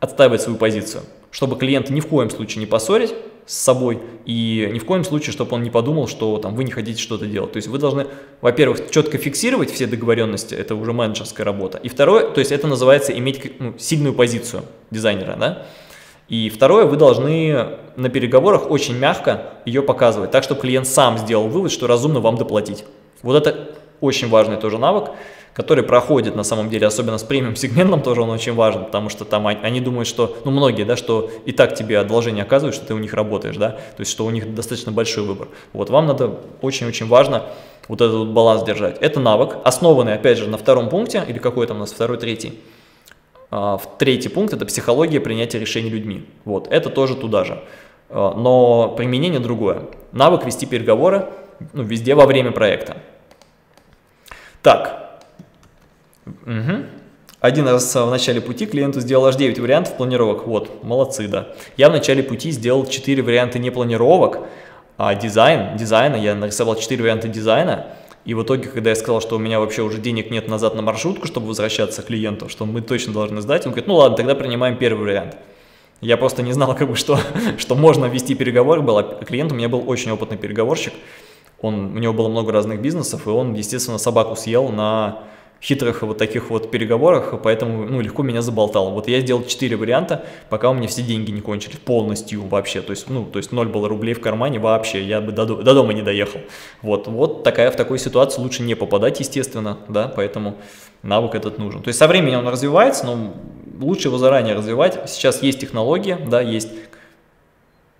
отстаивать свою позицию, чтобы клиента ни в коем случае не поссорить, с собой, и ни в коем случае, чтобы он не подумал, что там вы не хотите что-то делать. То есть вы должны, во-первых, четко фиксировать все договоренности, это уже менеджерская работа. И второе, то есть это называется иметь ну, сильную позицию дизайнера, да. И второе, вы должны на переговорах очень мягко ее показывать, так, чтобы клиент сам сделал вывод, что разумно вам доплатить. Вот это очень важный тоже навык который проходит на самом деле, особенно с премиум сегментом тоже он очень важен, потому что там они, они думают, что, ну многие, да, что и так тебе одолжение оказывают, что ты у них работаешь, да, то есть что у них достаточно большой выбор. Вот вам надо очень-очень важно вот этот вот баланс держать. Это навык, основанный, опять же, на втором пункте, или какой там у нас второй, третий. А, в третий пункт – это психология принятия решений людьми. Вот, это тоже туда же. А, но применение другое. Навык вести переговоры ну, везде во время проекта. Так, Угу. Один раз в начале пути клиенту сделал аж 9 вариантов планировок. Вот, молодцы, да. Я в начале пути сделал 4 варианта не планировок, а дизайн, дизайна. Я нарисовал 4 варианта дизайна. И в итоге, когда я сказал, что у меня вообще уже денег нет назад на маршрутку, чтобы возвращаться к клиенту, что мы точно должны сдать, он говорит, ну ладно, тогда принимаем первый вариант. Я просто не знал, как бы, что, что можно вести переговоры. Был, а клиент у меня был очень опытный переговорщик. Он, у него было много разных бизнесов, и он, естественно, собаку съел на хитрых вот таких вот переговорах, поэтому ну, легко меня заболтал. Вот я сделал 4 варианта, пока у меня все деньги не кончились полностью вообще, то есть, ну, то есть 0 было рублей в кармане вообще, я бы до, до дома не доехал. Вот, вот такая, в такой ситуации лучше не попадать, естественно, да, поэтому навык этот нужен. То есть со временем он развивается, но лучше его заранее развивать. Сейчас есть технология, да, есть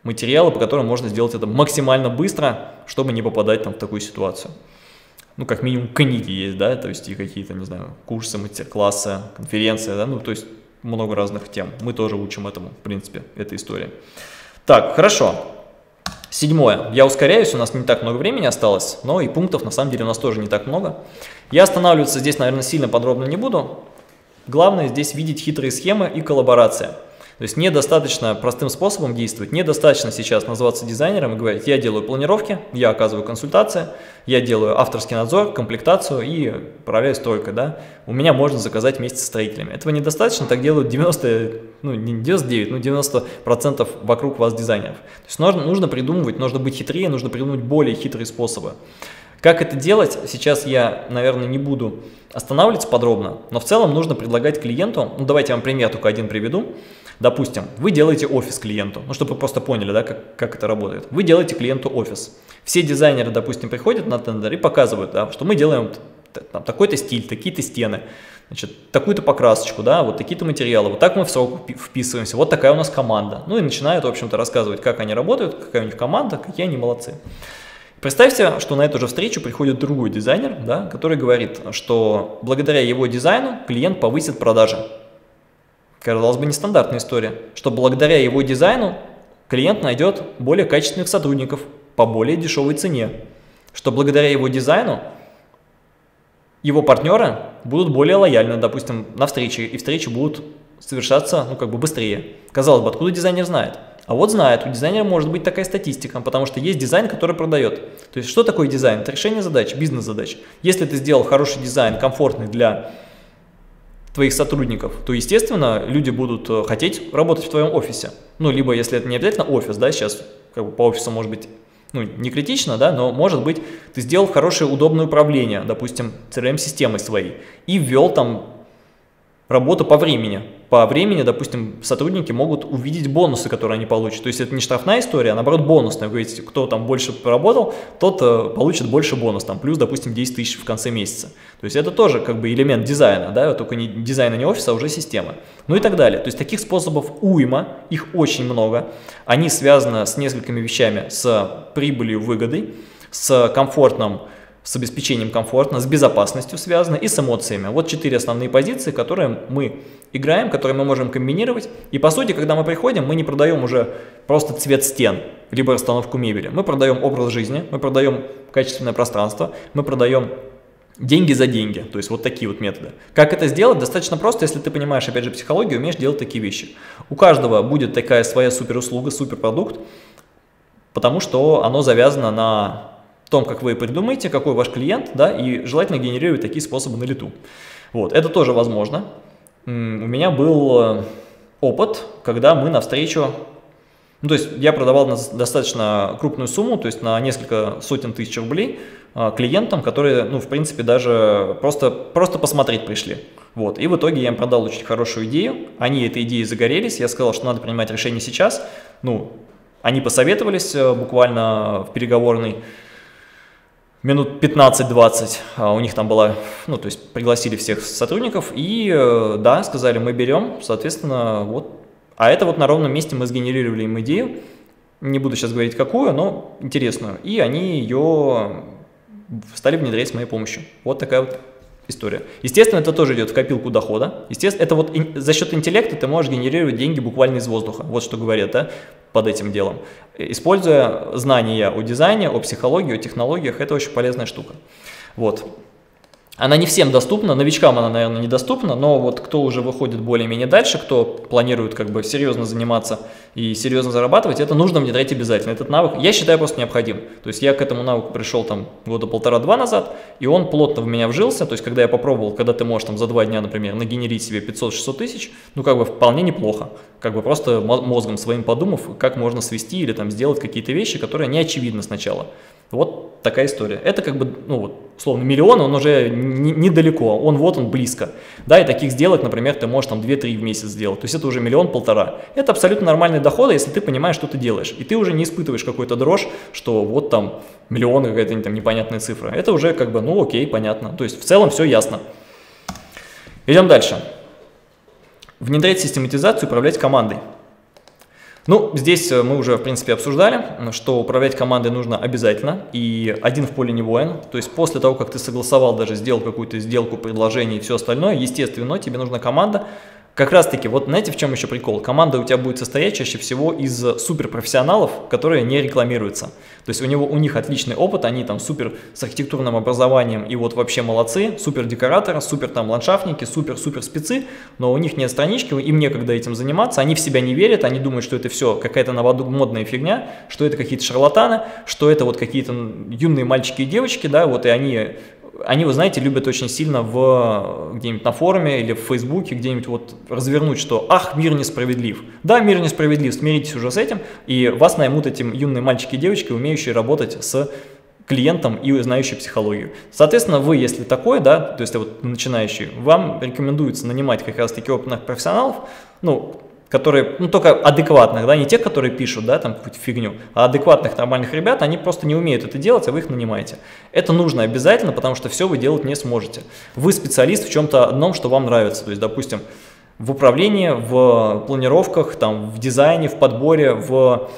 материалы, по которым можно сделать это максимально быстро, чтобы не попадать там в такую ситуацию ну, как минимум, книги есть, да, то есть и какие-то, не знаю, курсы, мастер-классы, конференции, да, ну, то есть много разных тем. Мы тоже учим этому, в принципе, эта история. Так, хорошо. Седьмое. Я ускоряюсь, у нас не так много времени осталось, но и пунктов на самом деле у нас тоже не так много. Я останавливаться здесь, наверное, сильно подробно не буду. Главное здесь видеть хитрые схемы и коллаборация. То есть недостаточно простым способом действовать, недостаточно сейчас называться дизайнером и говорить, я делаю планировки, я оказываю консультации, я делаю авторский надзор, комплектацию и управляю стройкой, да. У меня можно заказать вместе со строителями. Этого недостаточно, так делают 90, ну не 99, ну 90% вокруг вас дизайнеров. То есть нужно, нужно придумывать, нужно быть хитрее, нужно придумать более хитрые способы. Как это делать, сейчас я, наверное, не буду останавливаться подробно, но в целом нужно предлагать клиенту, ну давайте я вам пример только один приведу. Допустим, вы делаете офис клиенту, ну чтобы вы просто поняли, да, как, как это работает. Вы делаете клиенту офис. Все дизайнеры, допустим, приходят на тендер и показывают, да, что мы делаем такой-то стиль, такие-то стены, значит, такую-то покрасочку, да, вот такие-то материалы, вот так мы в срок вписываемся, вот такая у нас команда. Ну и начинают, в общем-то, рассказывать, как они работают, какая у них команда, какие они молодцы. Представьте, что на эту же встречу приходит другой дизайнер, да, который говорит, что благодаря его дизайну клиент повысит продажи. Казалось бы, нестандартная история, что благодаря его дизайну клиент найдет более качественных сотрудников по более дешевой цене, что благодаря его дизайну его партнеры будут более лояльны, допустим, на встрече, и встречи будут совершаться, ну, как бы быстрее. Казалось бы, откуда дизайнер знает? А вот знает, у дизайнера может быть такая статистика, потому что есть дизайн, который продает. То есть, что такое дизайн? Это решение задач, бизнес-задач. Если ты сделал хороший дизайн, комфортный для твоих сотрудников, то, естественно, люди будут э, хотеть работать в твоем офисе. Ну, либо, если это не обязательно офис, да, сейчас как бы по офису может быть ну, не критично, да, но может быть ты сделал хорошее удобное управление, допустим, CRM-системой своей и ввел там работу по времени по времени, допустим, сотрудники могут увидеть бонусы, которые они получат. То есть это не штрафная история, а наоборот бонусная. Вы говорите, кто там больше поработал, тот э, получит больше бонус, там, плюс, допустим, 10 тысяч в конце месяца. То есть это тоже как бы элемент дизайна, да, только не дизайна не офиса, а уже системы. Ну и так далее. То есть таких способов уйма, их очень много. Они связаны с несколькими вещами, с прибылью, выгодой, с комфортным с обеспечением комфортно, с безопасностью связано и с эмоциями. Вот четыре основные позиции, которые мы играем, которые мы можем комбинировать. И по сути, когда мы приходим, мы не продаем уже просто цвет стен, либо расстановку мебели. Мы продаем образ жизни, мы продаем качественное пространство, мы продаем деньги за деньги. То есть вот такие вот методы. Как это сделать? Достаточно просто, если ты понимаешь, опять же, психологию, умеешь делать такие вещи. У каждого будет такая своя суперуслуга, суперпродукт, потому что оно завязано на том, как вы придумаете, какой ваш клиент, да, и желательно генерировать такие способы на лету. Вот, это тоже возможно. У меня был э, опыт, когда мы навстречу Ну, то есть я продавал на достаточно крупную сумму, то есть на несколько сотен тысяч рублей а, клиентам, которые, ну, в принципе, даже просто, просто посмотреть пришли. Вот. И в итоге я им продал очень хорошую идею, они этой идеей загорелись, я сказал, что надо принимать решение сейчас. Ну, они посоветовались э, буквально в переговорной, минут 15-20 а у них там была, ну, то есть пригласили всех сотрудников и, э, да, сказали, мы берем, соответственно, вот, а это вот на ровном месте мы сгенерировали им идею, не буду сейчас говорить какую, но интересную, и они ее стали внедрять с моей помощью. Вот такая вот история. Естественно, это тоже идет в копилку дохода. Естественно, это вот за счет интеллекта ты можешь генерировать деньги буквально из воздуха. Вот что говорят, да, под этим делом. Используя знания о дизайне, о психологии, о технологиях, это очень полезная штука. Вот. Она не всем доступна, новичкам она, наверное, недоступна, но вот кто уже выходит более-менее дальше, кто планирует как бы серьезно заниматься и серьезно зарабатывать, это нужно внедрять обязательно. Этот навык, я считаю, просто необходим. То есть я к этому навыку пришел там года полтора-два назад, и он плотно в меня вжился. То есть когда я попробовал, когда ты можешь там за два дня, например, нагенерить себе 500-600 тысяч, ну как бы вполне неплохо. Как бы просто мозгом своим подумав, как можно свести или там сделать какие-то вещи, которые не очевидны сначала. Вот такая история. Это как бы, ну вот, условно, миллион, он уже недалеко, он вот он близко. Да, и таких сделок, например, ты можешь там 2-3 в месяц сделать. То есть это уже миллион-полтора. Это абсолютно нормальные доходы, если ты понимаешь, что ты делаешь. И ты уже не испытываешь какой-то дрожь, что вот там миллион какая-то там непонятная цифра. Это уже как бы, ну окей, понятно. То есть в целом все ясно. Идем дальше. Внедрять систематизацию, управлять командой. Ну, здесь э, мы уже, в принципе, обсуждали, что управлять командой нужно обязательно, и один в поле не воин. То есть после того, как ты согласовал, даже сделал какую-то сделку, предложение и все остальное, естественно, тебе нужна команда, как раз таки, вот знаете, в чем еще прикол? Команда у тебя будет состоять чаще всего из суперпрофессионалов, которые не рекламируются. То есть у, него, у них отличный опыт, они там супер с архитектурным образованием и вот вообще молодцы, супер декораторы, супер там ландшафтники, супер-супер спецы, но у них нет странички, им некогда этим заниматься, они в себя не верят, они думают, что это все какая-то новомодная фигня, что это какие-то шарлатаны, что это вот какие-то юные мальчики и девочки, да, вот и они они, вы знаете, любят очень сильно в где-нибудь на форуме или в Фейсбуке где-нибудь вот развернуть, что «Ах, мир несправедлив». Да, мир несправедлив, смиритесь уже с этим, и вас наймут этим юные мальчики и девочки, умеющие работать с клиентом и знающий психологию. Соответственно, вы, если такой, да, то есть вот начинающий, вам рекомендуется нанимать как раз-таки опытных профессионалов, ну, которые, ну, только адекватных, да, не те, которые пишут, да, там какую-то фигню, а адекватных, нормальных ребят, они просто не умеют это делать, а вы их нанимаете. Это нужно обязательно, потому что все вы делать не сможете. Вы специалист в чем-то одном, что вам нравится, то есть, допустим, в управлении, в планировках, там, в дизайне, в подборе, в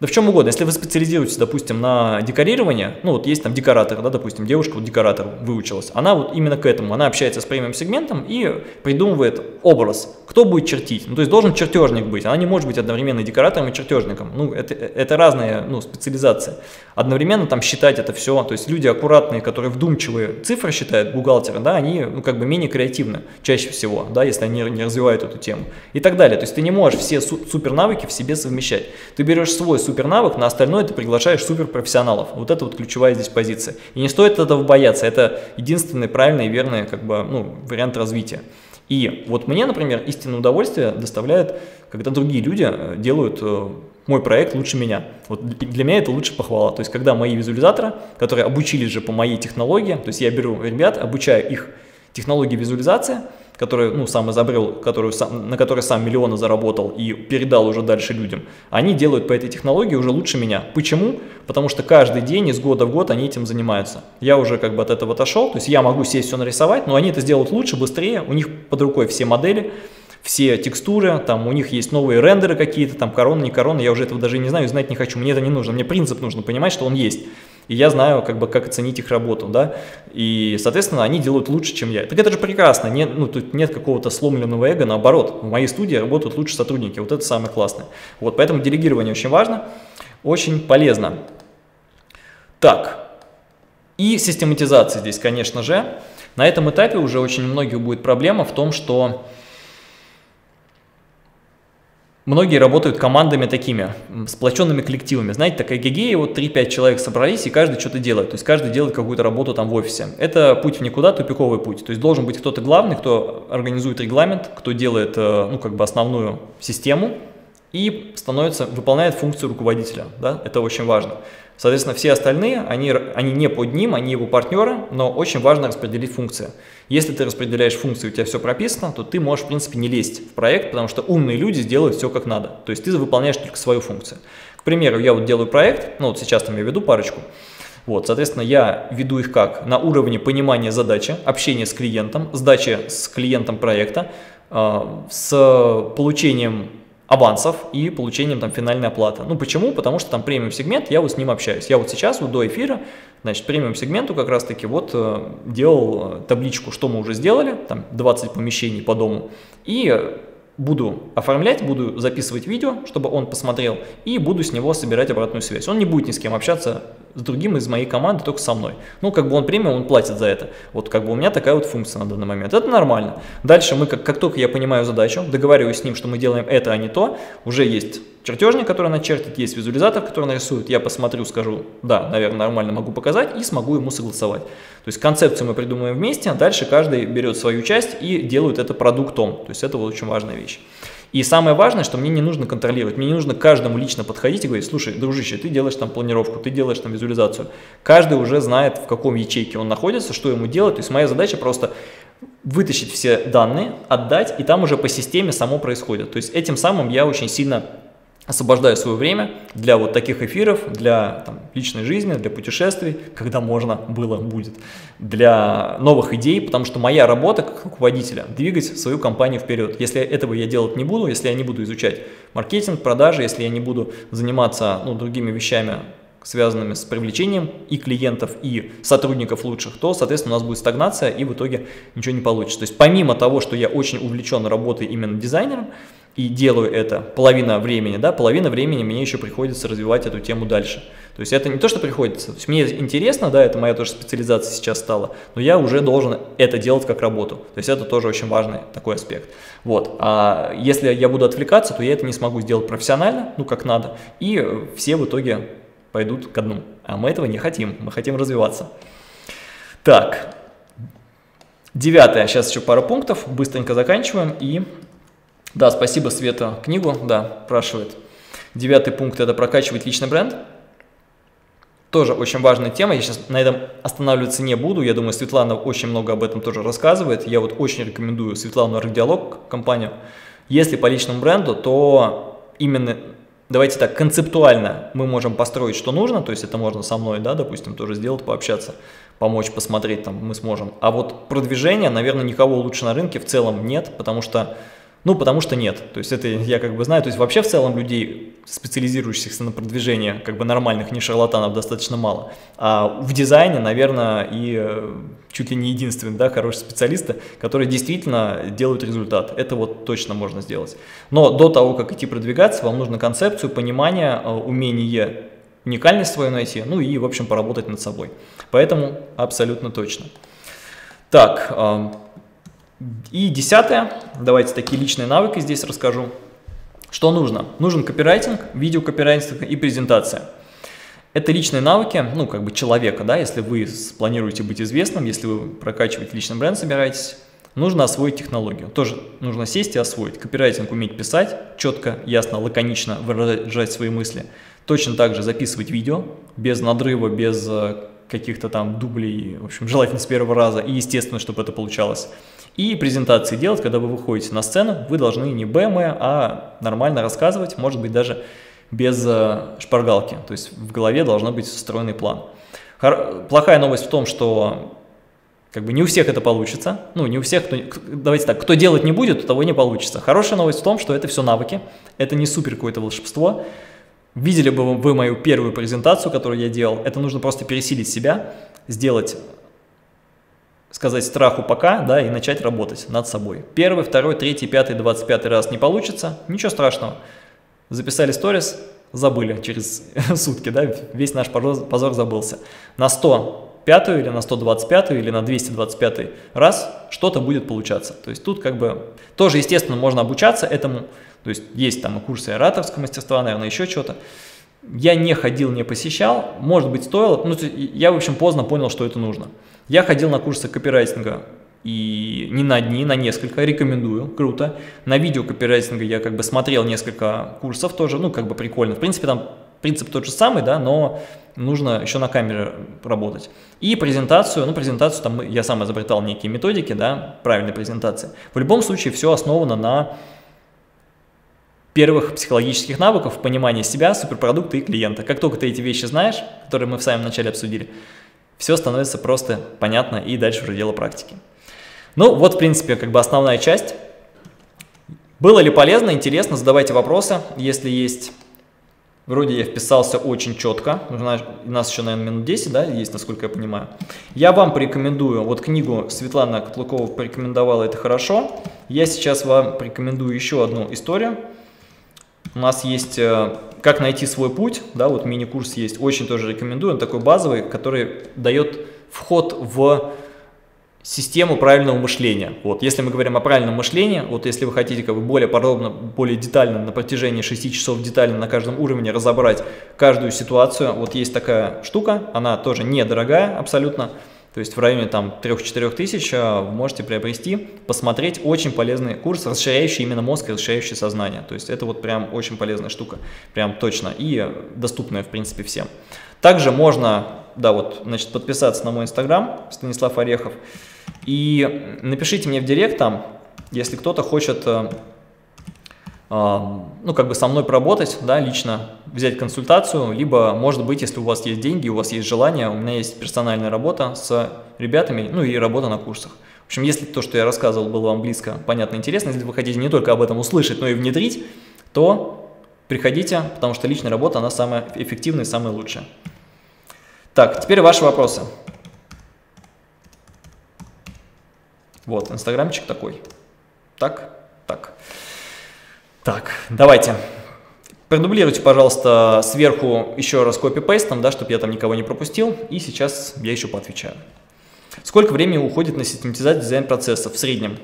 да в чем угодно. Если вы специализируетесь, допустим, на декорировании, ну вот есть там декоратор, да, допустим, девушка вот декоратор выучилась, она вот именно к этому, она общается с премиум сегментом и придумывает образ, кто будет чертить. Ну то есть должен чертежник быть, она не может быть одновременно декоратором и чертежником. Ну это, это разные ну, специализации. Одновременно там считать это все, то есть люди аккуратные, которые вдумчивые цифры считают, бухгалтеры, да, они ну как бы менее креативны чаще всего, да, если они не развивают эту тему и так далее. То есть ты не можешь все супер навыки в себе совмещать. Ты берешь свой супер навык, на остальное ты приглашаешь супер профессионалов. Вот это вот ключевая здесь позиция. И не стоит этого бояться, это единственный правильный и верный как бы, ну, вариант развития. И вот мне, например, истинное удовольствие доставляет, когда другие люди э, делают э, мой проект лучше меня. Вот для меня это лучше похвала. То есть, когда мои визуализаторы, которые обучились же по моей технологии, то есть я беру ребят, обучаю их технологии визуализации, который, ну, сам изобрел, который, сам, на который сам миллионы заработал и передал уже дальше людям, они делают по этой технологии уже лучше меня. Почему? Потому что каждый день из года в год они этим занимаются. Я уже как бы от этого отошел, то есть я могу сесть все нарисовать, но они это сделают лучше, быстрее, у них под рукой все модели, все текстуры, там у них есть новые рендеры какие-то, там корона, не корона, я уже этого даже не знаю, знать не хочу, мне это не нужно, мне принцип нужно понимать, что он есть и я знаю, как бы, как оценить их работу, да, и, соответственно, они делают лучше, чем я. Так это же прекрасно, нет, ну, тут нет какого-то сломленного эго, наоборот, в моей студии работают лучше сотрудники, вот это самое классное. Вот, поэтому делегирование очень важно, очень полезно. Так, и систематизация здесь, конечно же. На этом этапе уже очень многих будет проблема в том, что Многие работают командами такими, сплоченными коллективами. Знаете, такая гигея, вот 3-5 человек собрались, и каждый что-то делает. То есть каждый делает какую-то работу там в офисе. Это путь в никуда, тупиковый путь. То есть должен быть кто-то главный, кто организует регламент, кто делает, э, ну, как бы основную систему, и становится, выполняет функцию руководителя. Да? Это очень важно. Соответственно, все остальные, они, они не под ним, они его партнеры, но очень важно распределить функции. Если ты распределяешь функции, у тебя все прописано, то ты можешь, в принципе, не лезть в проект, потому что умные люди сделают все как надо. То есть ты выполняешь только свою функцию. К примеру, я вот делаю проект, ну вот сейчас там я веду парочку, вот, соответственно, я веду их как? На уровне понимания задачи, общения с клиентом, сдачи с клиентом проекта, э, с получением авансов и получением там финальной оплаты. Ну почему? Потому что там премиум сегмент, я вот с ним общаюсь. Я вот сейчас вот до эфира, значит, премиум сегменту как раз таки вот э, делал э, табличку, что мы уже сделали, там 20 помещений по дому, и буду оформлять, буду записывать видео, чтобы он посмотрел, и буду с него собирать обратную связь. Он не будет ни с кем общаться с другим из моей команды, только со мной. Ну, как бы он премиум, он платит за это. Вот как бы у меня такая вот функция на данный момент. Это нормально. Дальше мы, как, как только я понимаю задачу, договариваюсь с ним, что мы делаем это, а не то, уже есть чертежник, который начертит, есть визуализатор, который нарисует, я посмотрю, скажу, да, наверное, нормально могу показать, и смогу ему согласовать. То есть концепцию мы придумаем вместе, а дальше каждый берет свою часть и делает это продуктом. То есть это вот очень важная вещь. И самое важное, что мне не нужно контролировать, мне не нужно каждому лично подходить и говорить, слушай, дружище, ты делаешь там планировку, ты делаешь там визуализацию. Каждый уже знает, в каком ячейке он находится, что ему делать. То есть моя задача просто вытащить все данные, отдать, и там уже по системе само происходит. То есть этим самым я очень сильно освобождаю свое время для вот таких эфиров, для там, личной жизни, для путешествий, когда можно было, будет, для новых идей, потому что моя работа как руководителя – двигать свою компанию вперед. Если этого я делать не буду, если я не буду изучать маркетинг, продажи, если я не буду заниматься ну, другими вещами, связанными с привлечением и клиентов, и сотрудников лучших, то, соответственно, у нас будет стагнация, и в итоге ничего не получится. То есть помимо того, что я очень увлечен работой именно дизайнером, и делаю это половина времени, да, половина времени мне еще приходится развивать эту тему дальше. То есть это не то, что приходится, то есть мне интересно, да, это моя тоже специализация сейчас стала, но я уже должен это делать как работу. То есть это тоже очень важный такой аспект. Вот, а если я буду отвлекаться, то я это не смогу сделать профессионально, ну как надо, и все в итоге пойдут ко дну. А мы этого не хотим, мы хотим развиваться. Так, девятое, сейчас еще пару пунктов, быстренько заканчиваем и да, спасибо, Света, книгу, да, спрашивает. Девятый пункт – это прокачивать личный бренд. Тоже очень важная тема, я сейчас на этом останавливаться не буду, я думаю, Светлана очень много об этом тоже рассказывает. Я вот очень рекомендую Светлану Рок компанию. Если по личному бренду, то именно давайте так, концептуально мы можем построить, что нужно, то есть это можно со мной, да, допустим, тоже сделать, пообщаться, помочь, посмотреть, там мы сможем. А вот продвижение, наверное, никого лучше на рынке в целом нет, потому что ну, потому что нет. То есть это я как бы знаю. То есть вообще в целом людей, специализирующихся на продвижении, как бы нормальных, не шарлатанов, достаточно мало. А в дизайне, наверное, и э, чуть ли не единственный, да, хороший специалисты, которые действительно делают результат. Это вот точно можно сделать. Но до того, как идти продвигаться, вам нужно концепцию, понимание, э, умение уникальность свою найти, ну и, в общем, поработать над собой. Поэтому абсолютно точно. Так, и десятое, давайте такие личные навыки здесь расскажу. Что нужно? Нужен копирайтинг, видеокопирайтинг и презентация. Это личные навыки, ну, как бы человека, да, если вы планируете быть известным, если вы прокачиваете личный бренд, собираетесь, нужно освоить технологию. Тоже нужно сесть и освоить. Копирайтинг уметь писать, четко, ясно, лаконично выражать свои мысли. Точно так же записывать видео, без надрыва, без э, каких-то там дублей, в общем, желательно с первого раза, и естественно, чтобы это получалось. И презентации делать, когда вы выходите на сцену, вы должны не БМ, а нормально рассказывать, может быть даже без э, шпаргалки, то есть в голове должен быть встроенный план. Плохая новость в том, что как бы не у всех это получится, ну не у всех, кто, давайте так, кто делать не будет, у того не получится. Хорошая новость в том, что это все навыки, это не супер какое-то волшебство. Видели бы вы мою первую презентацию, которую я делал, это нужно просто пересилить себя, сделать сказать страху пока, да, и начать работать над собой. Первый, второй, третий, пятый, двадцать пятый раз не получится, ничего страшного. Записали сторис, забыли через сутки, да, весь наш позор, позор забылся. На 105 или на 125 или на 225 раз что-то будет получаться. То есть тут как бы тоже, естественно, можно обучаться этому, то есть есть там и курсы ораторского мастерства, наверное, еще что-то. Я не ходил, не посещал, может быть, стоило, ну, я, в общем, поздно понял, что это нужно. Я ходил на курсы копирайтинга и не на одни, на несколько, рекомендую, круто. На видео копирайтинга я как бы смотрел несколько курсов тоже, ну как бы прикольно. В принципе там принцип тот же самый, да, но нужно еще на камере работать. И презентацию, ну презентацию там я сам изобретал некие методики, да, правильной презентации. В любом случае все основано на первых психологических навыков, понимания себя, суперпродукта и клиента. Как только ты эти вещи знаешь, которые мы в самом начале обсудили, все становится просто понятно и дальше уже дело практики. Ну вот, в принципе, как бы основная часть. Было ли полезно, интересно, задавайте вопросы, если есть. Вроде я вписался очень четко, у нас еще, наверное, минут 10, да, есть, насколько я понимаю. Я вам порекомендую, вот книгу Светлана Котлукова порекомендовала, это хорошо. Я сейчас вам порекомендую еще одну историю. У нас есть э, «Как найти свой путь», да, вот мини-курс есть, очень тоже рекомендую, он такой базовый, который дает вход в систему правильного мышления. Вот, если мы говорим о правильном мышлении, вот если вы хотите как бы более подробно, более детально на протяжении 6 часов детально на каждом уровне разобрать каждую ситуацию, вот есть такая штука, она тоже недорогая абсолютно, то есть в районе там 3-4 тысяч а, вы можете приобрести, посмотреть очень полезный курс, расширяющий именно мозг расширяющий сознание. То есть это вот прям очень полезная штука, прям точно и доступная в принципе всем. Также можно, да вот, значит, подписаться на мой инстаграм, Станислав Орехов, и напишите мне в директ там, если кто-то хочет, э, ну, как бы со мной поработать, да, лично взять консультацию, либо, может быть, если у вас есть деньги, у вас есть желание, у меня есть персональная работа с ребятами, ну, и работа на курсах. В общем, если то, что я рассказывал, было вам близко, понятно, интересно, если вы хотите не только об этом услышать, но и внедрить, то приходите, потому что личная работа, она самая эффективная и самая лучшая. Так, теперь ваши вопросы. Вот, инстаграмчик такой. Так, так. Так, давайте. Продублируйте, пожалуйста, сверху еще раз копи-пейстом, да, чтобы я там никого не пропустил. И сейчас я еще поотвечаю. Сколько времени уходит на систематизацию дизайн-процессов в среднем?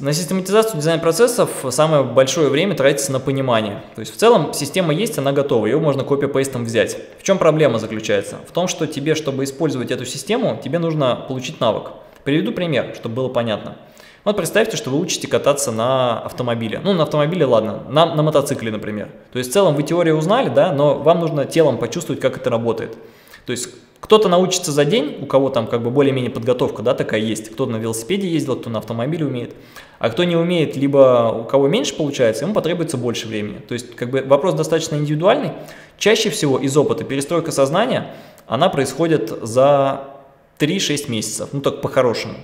На систематизацию дизайн-процессов самое большое время тратится на понимание. То есть в целом система есть, она готова, ее можно копи-пейстом взять. В чем проблема заключается? В том, что тебе, чтобы использовать эту систему, тебе нужно получить навык. Приведу пример, чтобы было понятно. Вот представьте, что вы учите кататься на автомобиле. Ну, на автомобиле, ладно, на, на мотоцикле, например. То есть в целом вы теорию узнали, да, но вам нужно телом почувствовать, как это работает. То есть кто-то научится за день, у кого там как бы более-менее подготовка, да, такая есть. Кто на велосипеде ездил, кто на автомобиле умеет. А кто не умеет, либо у кого меньше получается, ему потребуется больше времени. То есть как бы вопрос достаточно индивидуальный. Чаще всего из опыта перестройка сознания, она происходит за 3-6 месяцев, ну так по-хорошему.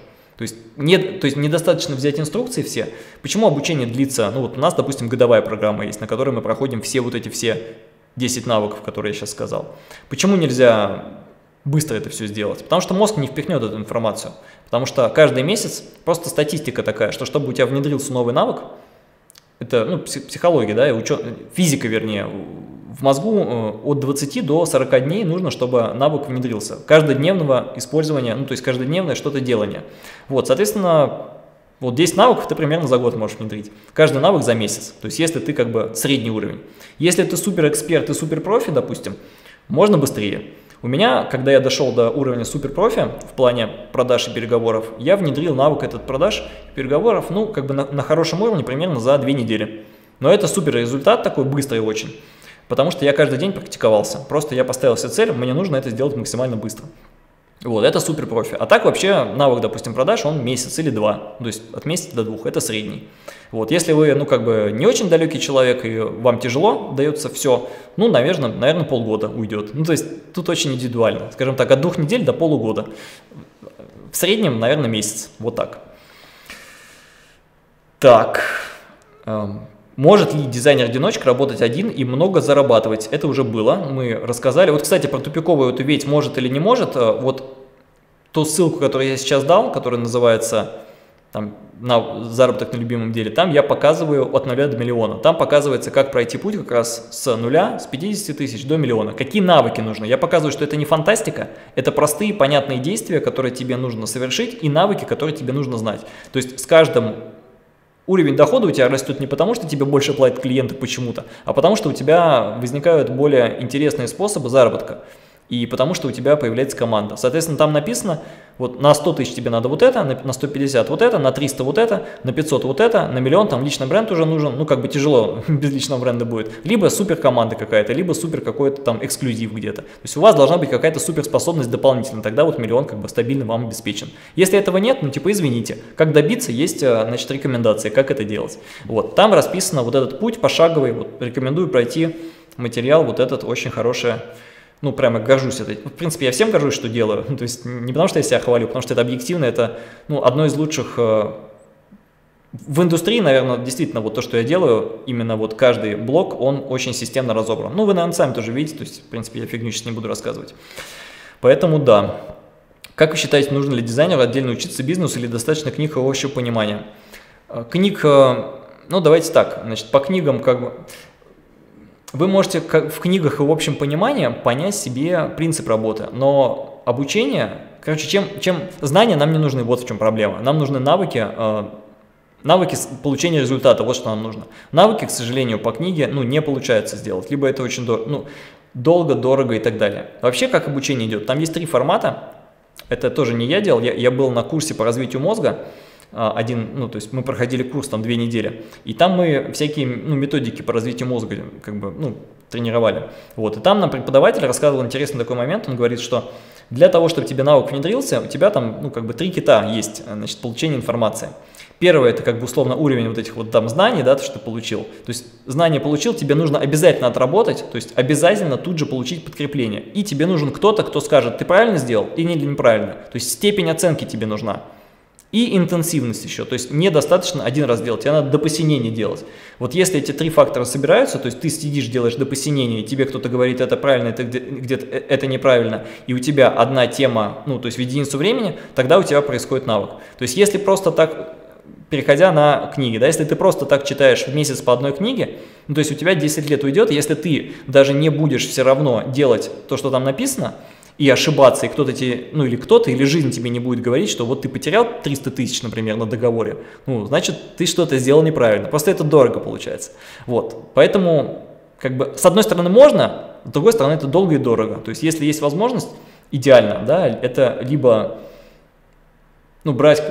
То есть, нет, то есть недостаточно взять инструкции все. Почему обучение длится? Ну вот у нас, допустим, годовая программа есть, на которой мы проходим все вот эти все 10 навыков, которые я сейчас сказал. Почему нельзя быстро это все сделать? Потому что мозг не впихнет эту информацию. Потому что каждый месяц просто статистика такая, что чтобы у тебя внедрился новый навык, это ну, психология, да, учет, физика, вернее, в мозгу э, от 20 до 40 дней нужно, чтобы навык внедрился. Каждодневного использования, ну то есть каждодневное что-то делание. Вот, соответственно, вот 10 навыков ты примерно за год можешь внедрить. Каждый навык за месяц. То есть если ты как бы средний уровень. Если ты супер эксперт и супер профи, допустим, можно быстрее. У меня, когда я дошел до уровня супер профи в плане продаж и переговоров, я внедрил навык этот продаж и переговоров, ну, как бы на, на хорошем уровне примерно за 2 недели. Но это супер результат такой, быстрый очень. Потому что я каждый день практиковался. Просто я поставил себе цель, мне нужно это сделать максимально быстро. Вот, это супер профи. А так вообще навык, допустим, продаж, он месяц или два. То есть от месяца до двух, это средний. Вот, если вы, ну, как бы не очень далекий человек и вам тяжело дается все, ну, наверное, наверное, полгода уйдет. Ну, то есть тут очень индивидуально. Скажем так, от двух недель до полугода. В среднем, наверное, месяц. Вот так. Так. Может ли дизайнер-одиночка работать один и много зарабатывать? Это уже было, мы рассказали. Вот, кстати, про тупиковую эту ведь может или не может. Э, вот ту ссылку, которую я сейчас дал, которая называется там, на заработок на любимом деле, там я показываю от нуля до миллиона. Там показывается, как пройти путь как раз с нуля, с 50 тысяч до миллиона. Какие навыки нужны. Я показываю, что это не фантастика, это простые, понятные действия, которые тебе нужно совершить, и навыки, которые тебе нужно знать. То есть с каждым уровень дохода у тебя растет не потому, что тебе больше платят клиенты почему-то, а потому что у тебя возникают более интересные способы заработка. И потому что у тебя появляется команда. Соответственно, там написано, вот на 100 тысяч тебе надо вот это, на 150 вот это, на 300 вот это, на 500 вот это, на миллион там личный бренд уже нужен, ну как бы тяжело без личного бренда будет. Либо супер команда какая-то, либо супер какой-то там эксклюзив где-то. То есть у вас должна быть какая-то суперспособность дополнительно, тогда вот миллион как бы стабильно вам обеспечен. Если этого нет, ну типа извините, как добиться, есть э, значит рекомендации, как это делать. Вот, там расписано вот этот путь пошаговый, вот рекомендую пройти материал вот этот очень хороший ну, прямо горжусь этой. В принципе, я всем горжусь, что делаю. то есть не потому, что я себя хвалю, потому что это объективно, это ну, одно из лучших э, в индустрии, наверное, действительно, вот то, что я делаю, именно вот каждый блок, он очень системно разобран. Ну, вы, наверное, сами тоже видите, то есть, в принципе, я фигню сейчас не буду рассказывать. Поэтому, да. Как вы считаете, нужно ли дизайнеру отдельно учиться бизнесу или достаточно книг общего понимания? Э, книг, э, ну, давайте так, значит, по книгам, как бы, вы можете в книгах и в общем понимании понять себе принцип работы, но обучение, короче, чем, чем знания нам не нужны, вот в чем проблема. Нам нужны навыки, э, навыки получения результата, вот что нам нужно. Навыки, к сожалению, по книге, ну, не получается сделать, либо это очень дорого, ну, долго, дорого и так далее. Вообще, как обучение идет? Там есть три формата, это тоже не я делал, я, я был на курсе по развитию мозга, один, ну, то есть мы проходили курс там две недели, и там мы всякие ну, методики по развитию мозга как бы, ну, тренировали. Вот, и там нам преподаватель рассказывал интересный такой момент, он говорит, что для того, чтобы тебе навык внедрился, у тебя там, ну, как бы три кита есть, значит, получение информации. Первое, это как бы условно уровень вот этих вот там знаний, да, то, что ты получил. То есть знания получил, тебе нужно обязательно отработать, то есть обязательно тут же получить подкрепление. И тебе нужен кто-то, кто скажет, ты правильно сделал или неправильно. То есть степень оценки тебе нужна. И интенсивность еще, то есть недостаточно один раз делать, тебе надо до посинения делать. Вот если эти три фактора собираются, то есть ты сидишь, делаешь до посинения, и тебе кто-то говорит, это правильно, это где-то э, это неправильно, и у тебя одна тема, ну то есть в единицу времени, тогда у тебя происходит навык. То есть если просто так, переходя на книги, да, если ты просто так читаешь в месяц по одной книге, ну то есть у тебя 10 лет уйдет, если ты даже не будешь все равно делать то, что там написано, и ошибаться, и кто-то тебе, ну или кто-то, или жизнь тебе не будет говорить, что вот ты потерял 300 тысяч, например, на договоре, ну, значит, ты что-то сделал неправильно. Просто это дорого получается. Вот, поэтому, как бы, с одной стороны можно, с другой стороны это долго и дорого. То есть, если есть возможность, идеально, да, это либо, ну, брать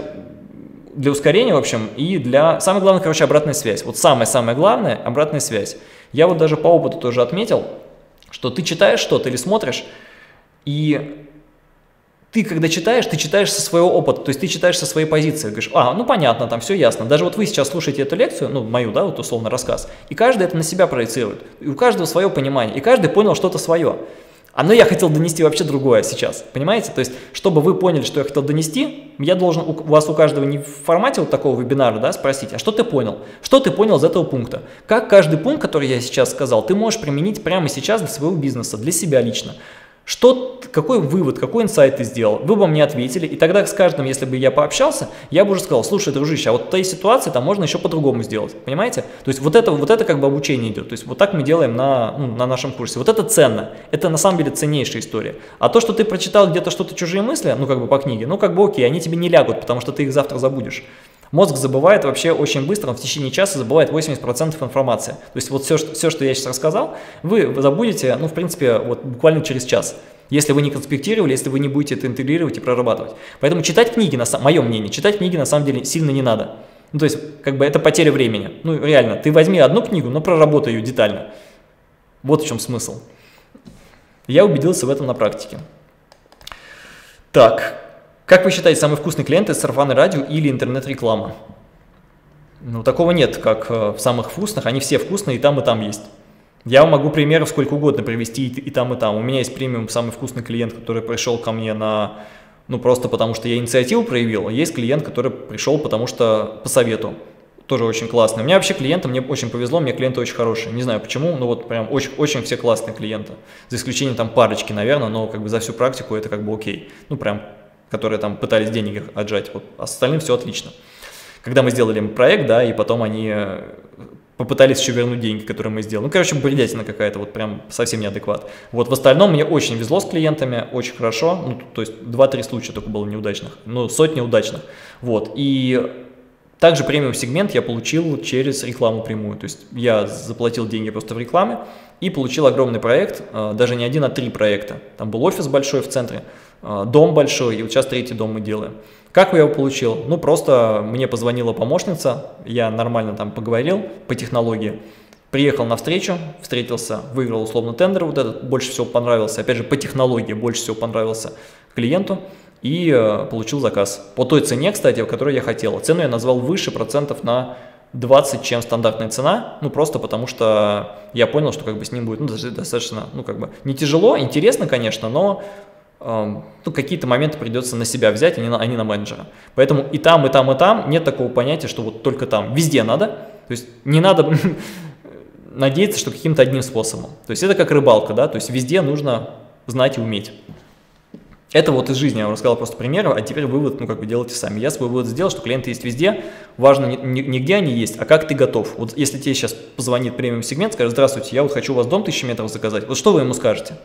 для ускорения, в общем, и для... Самое главное, короче, обратная связь. Вот самое-самое главное – обратная связь. Я вот даже по опыту тоже отметил, что ты читаешь что-то или смотришь, и ты, когда читаешь, ты читаешь со своего опыта, то есть ты читаешь со своей позиции, говоришь, а, ну понятно, там все ясно. Даже вот вы сейчас слушаете эту лекцию, ну мою, да, вот условно рассказ, и каждый это на себя проецирует, и у каждого свое понимание, и каждый понял что-то свое. А но я хотел донести вообще другое сейчас, понимаете? То есть, чтобы вы поняли, что я хотел донести, я должен у вас у каждого не в формате вот такого вебинара, да, спросить, а что ты понял? Что ты понял из этого пункта? Как каждый пункт, который я сейчас сказал, ты можешь применить прямо сейчас для своего бизнеса, для себя лично? Что, какой вывод, какой инсайт ты сделал? Вы бы мне ответили, и тогда с каждым, если бы я пообщался, я бы уже сказал, слушай, дружище, а вот в той ситуации там можно еще по-другому сделать, понимаете? То есть вот это, вот это как бы обучение идет, то есть вот так мы делаем на, ну, на нашем курсе. Вот это ценно, это на самом деле ценнейшая история. А то, что ты прочитал где-то что-то чужие мысли, ну как бы по книге, ну как бы окей, они тебе не лягут, потому что ты их завтра забудешь. Мозг забывает вообще очень быстро, он в течение часа забывает 80% информации. То есть вот все, что, все, что я сейчас рассказал, вы забудете, ну, в принципе, вот буквально через час. Если вы не конспектировали, если вы не будете это интегрировать и прорабатывать. Поэтому читать книги, на, мое мнение, читать книги на самом деле сильно не надо. Ну, то есть, как бы это потеря времени. Ну, реально, ты возьми одну книгу, но проработай ее детально. Вот в чем смысл. Я убедился в этом на практике. Так, как вы считаете, самый вкусный клиент – это сарафанное радио или интернет-реклама? Ну, такого нет, как э, в самых вкусных. Они все вкусные, и там, и там есть. Я могу примеров сколько угодно привести и, там, и там. У меня есть премиум самый вкусный клиент, который пришел ко мне на, ну просто потому что я инициативу проявил. А есть клиент, который пришел потому что по совету. Тоже очень классный. У меня вообще клиенты, мне очень повезло, мне клиенты очень хорошие. Не знаю почему, но вот прям очень, очень все классные клиенты. За исключением там парочки, наверное, но как бы за всю практику это как бы окей. Ну прям которые там пытались денег отжать, вот, остальным все отлично. Когда мы сделали проект, да, и потом они э, попытались еще вернуть деньги, которые мы сделали. Ну, короче, бредятина какая-то, вот прям совсем неадекват. Вот в остальном мне очень везло с клиентами, очень хорошо, ну, то есть 2-3 случая только было неудачных, ну, сотни удачных. Вот, и Также премиум сегмент я получил через рекламу прямую. То есть я заплатил деньги просто в рекламе и получил огромный проект, э, даже не один, а три проекта. Там был офис большой в центре, дом большой, и вот сейчас третий дом мы делаем. Как я его получил? Ну, просто мне позвонила помощница, я нормально там поговорил по технологии, приехал на встречу, встретился, выиграл условно тендер, вот этот больше всего понравился, опять же, по технологии больше всего понравился клиенту, и э, получил заказ. По той цене, кстати, которую я хотел. Цену я назвал выше процентов на 20, чем стандартная цена, ну просто потому что я понял, что как бы с ним будет ну, достаточно, ну как бы не тяжело, интересно, конечно, но э, ну, какие-то моменты придется на себя взять, а не на, а не на менеджера. Поэтому и там, и там, и там нет такого понятия, что вот только там, везде надо, то есть не надо надеяться, что каким-то одним способом. То есть это как рыбалка, да, то есть везде нужно знать и уметь. Это вот из жизни я вам рассказал просто примеры, а теперь вывод, ну, как бы делайте сами. Я свой вывод сделал, что клиенты есть везде, важно не, не, где они есть, а как ты готов. Вот если тебе сейчас позвонит премиум сегмент, скажет, здравствуйте, я вот хочу у вас дом 1000 метров заказать, вот что вы ему скажете?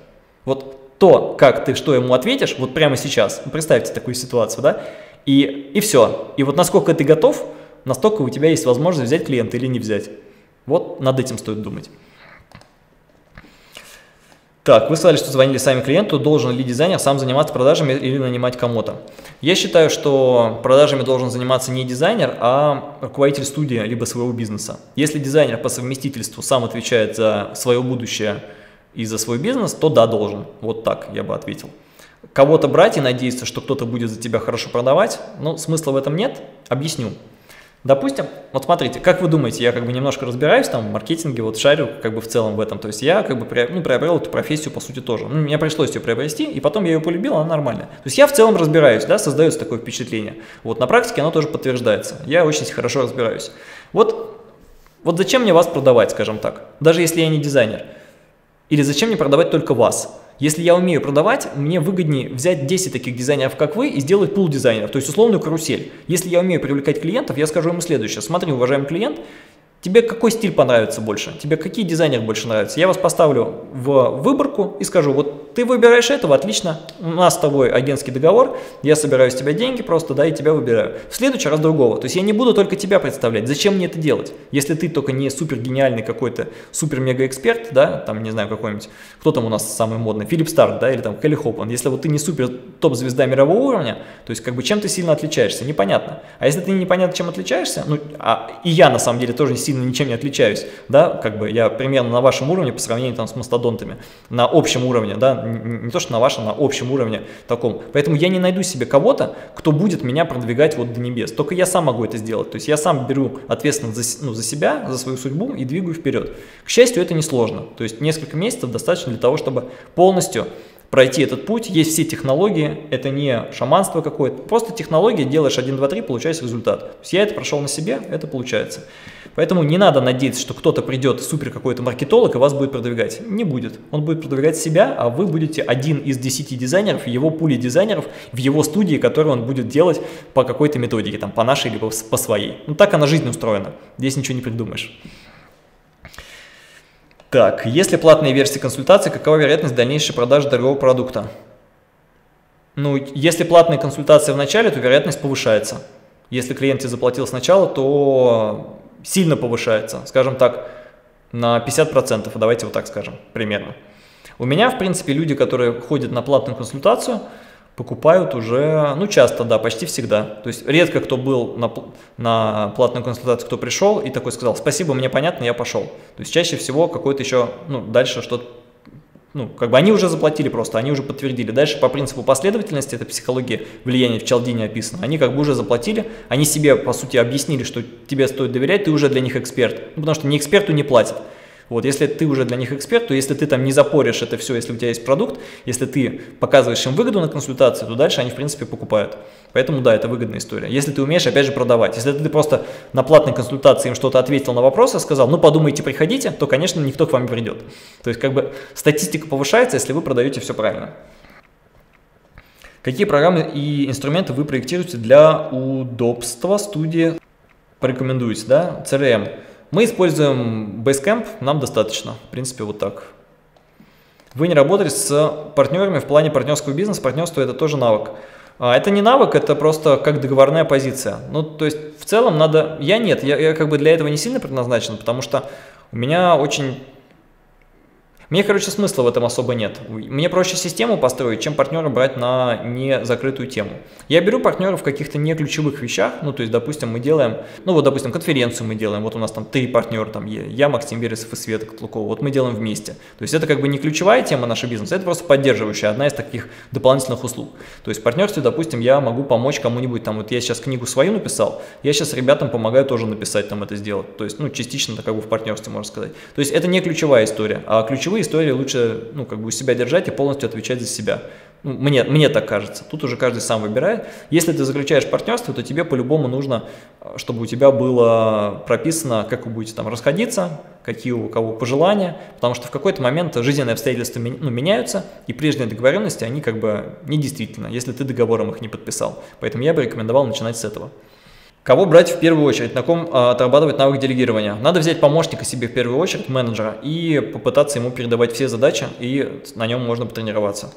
Вот то, как ты что ему ответишь, вот прямо сейчас, представьте такую ситуацию, да, и, и все. И вот насколько ты готов, настолько у тебя есть возможность взять клиента или не взять. Вот над этим стоит думать. Так, вы сказали, что звонили сами клиенту, должен ли дизайнер сам заниматься продажами или нанимать кому-то? Я считаю, что продажами должен заниматься не дизайнер, а руководитель студии, либо своего бизнеса. Если дизайнер по совместительству сам отвечает за свое будущее и за свой бизнес, то да, должен. Вот так я бы ответил. Кого-то брать и надеяться, что кто-то будет за тебя хорошо продавать, ну, смысла в этом нет. Объясню. Допустим, вот смотрите, как вы думаете, я как бы немножко разбираюсь там в маркетинге, вот шарю как бы в целом в этом, то есть я как бы ну, приобрел эту профессию по сути тоже. Ну, мне пришлось ее приобрести, и потом я ее полюбил, она нормальная. То есть я в целом разбираюсь, да, создается такое впечатление. Вот на практике оно тоже подтверждается. Я очень хорошо разбираюсь. Вот, вот зачем мне вас продавать, скажем так, даже если я не дизайнер? Или зачем мне продавать только вас? Если я умею продавать, мне выгоднее взять 10 таких дизайнеров, как вы, и сделать пул дизайнеров, то есть условную карусель. Если я умею привлекать клиентов, я скажу ему следующее. Смотри, уважаемый клиент, Тебе какой стиль понравится больше? Тебе какие дизайнеры больше нравятся? Я вас поставлю в выборку и скажу, вот ты выбираешь этого, отлично, у нас с тобой агентский договор, я собираю с тебя деньги просто, да, и тебя выбираю. В следующий раз другого. То есть я не буду только тебя представлять. Зачем мне это делать? Если ты только не супер гениальный какой-то, супер-мега-эксперт, да, там, не знаю, какой-нибудь, кто там у нас самый модный, Филипп Старк, да, или там Келли Хопман. Если вот ты не супер топ-звезда мирового уровня, то есть как бы чем ты сильно отличаешься? Непонятно. А если ты непонятно чем отличаешься, ну, а, и я на самом деле тоже сильно сильно ничем не отличаюсь, да, как бы я примерно на вашем уровне по сравнению там с мастодонтами, на общем уровне, да, не, то, что на вашем, на общем уровне таком. Поэтому я не найду себе кого-то, кто будет меня продвигать вот до небес. Только я сам могу это сделать. То есть я сам беру ответственность за, ну, за себя, за свою судьбу и двигаю вперед. К счастью, это несложно. То есть несколько месяцев достаточно для того, чтобы полностью пройти этот путь. Есть все технологии, это не шаманство какое-то, просто технология, делаешь 1, 2, 3, получается результат. То есть я это прошел на себе, это получается. Поэтому не надо надеяться, что кто-то придет, супер какой-то маркетолог, и вас будет продвигать. Не будет. Он будет продвигать себя, а вы будете один из 10 дизайнеров, его пули дизайнеров в его студии, которую он будет делать по какой-то методике, там, по нашей либо по своей. Ну так она жизнь устроена. Здесь ничего не придумаешь. Так, если платные версии консультации, какова вероятность дальнейшей продажи дорогого продукта? Ну, если платные консультации в начале, то вероятность повышается. Если клиент тебе заплатил сначала, то сильно повышается, скажем так, на 50%, давайте вот так скажем, примерно. У меня, в принципе, люди, которые ходят на платную консультацию – покупают уже, ну часто, да, почти всегда. То есть редко кто был на, на платную консультацию, кто пришел и такой сказал, спасибо, мне понятно, я пошел. То есть чаще всего какой-то еще, ну дальше что-то, ну как бы они уже заплатили просто, они уже подтвердили. Дальше по принципу последовательности, это психология влияния в Чалдине описано, они как бы уже заплатили, они себе по сути объяснили, что тебе стоит доверять, ты уже для них эксперт. Ну потому что не эксперту не платят. Вот, если ты уже для них эксперт, то если ты там не запоришь это все, если у тебя есть продукт, если ты показываешь им выгоду на консультацию, то дальше они, в принципе, покупают. Поэтому, да, это выгодная история. Если ты умеешь, опять же, продавать. Если ты просто на платной консультации им что-то ответил на вопросы, сказал, ну, подумайте, приходите, то, конечно, никто к вам не придет. То есть, как бы, статистика повышается, если вы продаете все правильно. Какие программы и инструменты вы проектируете для удобства студии? Порекомендуете, да? CRM. Мы используем Basecamp, нам достаточно. В принципе, вот так. Вы не работали с партнерами в плане партнерского бизнеса. Партнерство – это тоже навык. А, это не навык, это просто как договорная позиция. Ну, то есть в целом надо... Я нет, я, я как бы для этого не сильно предназначен, потому что у меня очень мне, короче, смысла в этом особо нет. Мне проще систему построить, чем партнера брать на не закрытую тему. Я беру партнеров в каких-то не ключевых вещах, ну, то есть, допустим, мы делаем, ну, вот, допустим, конференцию мы делаем, вот у нас там три партнера, там, я, Максим Вересов и Света Котлукова, вот мы делаем вместе. То есть, это как бы не ключевая тема нашего бизнеса, это просто поддерживающая, одна из таких дополнительных услуг. То есть, в партнерстве, допустим, я могу помочь кому-нибудь, там, вот я сейчас книгу свою написал, я сейчас ребятам помогаю тоже написать, там, это сделать. То есть, ну, частично, как бы в партнерстве, можно сказать. То есть, это не ключевая история, а ключевые истории лучше, ну, как бы у себя держать и полностью отвечать за себя. Ну, мне, мне так кажется. Тут уже каждый сам выбирает. Если ты заключаешь партнерство, то тебе по-любому нужно, э, чтобы у тебя было прописано, как вы будете там расходиться, какие у кого пожелания, потому что в какой-то момент жизненные обстоятельства ну, меняются, и прежние договоренности, они как бы недействительны, если ты договором их не подписал. Поэтому я бы рекомендовал начинать с этого. Кого брать в первую очередь, на ком а, отрабатывать навык делегирования? Надо взять помощника себе в первую очередь, менеджера, и попытаться ему передавать все задачи, и на нем можно потренироваться.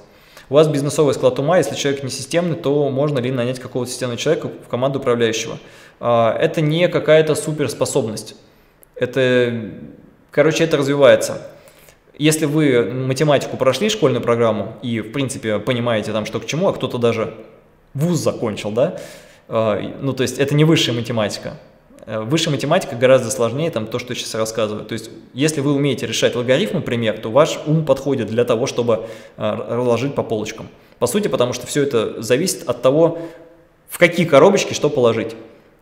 У вас бизнесовый склад ума, если человек не системный, то можно ли нанять какого-то системного человека в команду управляющего? А, это не какая-то суперспособность. Это, короче, это развивается. Если вы математику прошли, школьную программу, и, в принципе, понимаете там, что к чему, а кто-то даже вуз закончил, да, ну, то есть это не высшая математика. Э, высшая математика гораздо сложнее, там, то, что сейчас рассказываю. То есть, если вы умеете решать логарифмы, например, то ваш ум подходит для того, чтобы э, разложить по полочкам. По сути, потому что все это зависит от того, в какие коробочки что положить.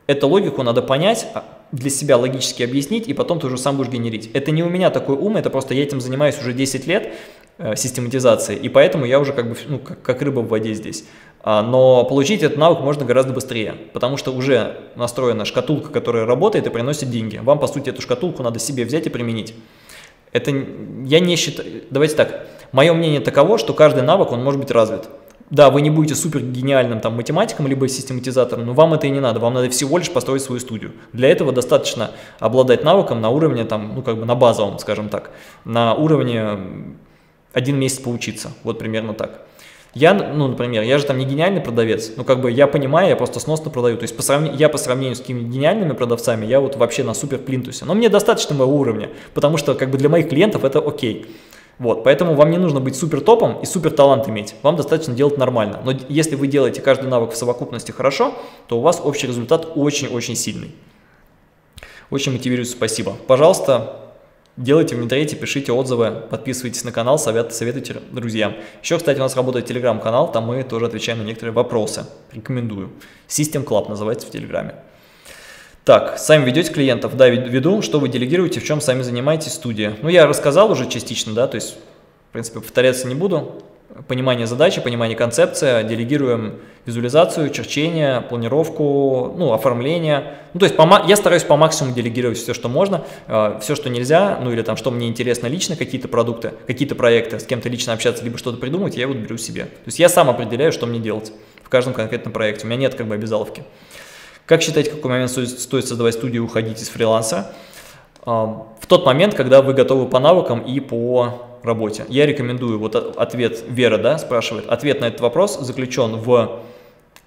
Эту логику надо понять, а, для себя логически объяснить, и потом ты уже сам будешь генерить. Это не у меня такой ум, это просто я этим занимаюсь уже 10 лет, э, систематизацией, и поэтому я уже как бы, ну, как, как рыба в воде здесь. А, но получить этот навык можно гораздо быстрее, потому что уже настроена шкатулка, которая работает и приносит деньги. Вам, по сути, эту шкатулку надо себе взять и применить. Это я не считаю... Давайте так. Мое мнение таково, что каждый навык, он может быть развит. Да, вы не будете супер гениальным там математиком, либо систематизатором, но вам это и не надо, вам надо всего лишь построить свою студию. Для этого достаточно обладать навыком на уровне, там, ну как бы на базовом, скажем так, на уровне один месяц поучиться, вот примерно так. Я, ну, например, я же там не гениальный продавец, ну, как бы я понимаю, я просто сносно продаю. То есть по сравнению, я по сравнению с какими гениальными продавцами, я вот вообще на супер плинтусе. Но мне достаточно моего уровня, потому что как бы для моих клиентов это окей. Вот, поэтому вам не нужно быть супер топом и супер талант иметь, вам достаточно делать нормально. Но если вы делаете каждый навык в совокупности хорошо, то у вас общий результат очень-очень сильный. Очень мотивирует, спасибо. Пожалуйста, Делайте, внедряйте, пишите отзывы, подписывайтесь на канал, совет, советуйте друзьям. Еще, кстати, у нас работает телеграм-канал, там мы тоже отвечаем на некоторые вопросы. Рекомендую. System Club называется в телеграме. Так, сами ведете клиентов? Да, веду. Что вы делегируете, в чем сами занимаетесь, студия? Ну, я рассказал уже частично, да, то есть, в принципе, повторяться не буду понимание задачи, понимание концепции, делегируем визуализацию, черчение, планировку, ну, оформление. Ну, то есть я стараюсь по максимуму делегировать все, что можно, э, все, что нельзя, ну или там, что мне интересно лично, какие-то продукты, какие-то проекты, с кем-то лично общаться, либо что-то придумать, я вот беру себе. То есть я сам определяю, что мне делать в каждом конкретном проекте. У меня нет как бы обязаловки. Как считать, какой момент стоит, создавать студию и уходить из фриланса? Э, в тот момент, когда вы готовы по навыкам и по работе. Я рекомендую, вот ответ Вера да, спрашивает, ответ на этот вопрос заключен в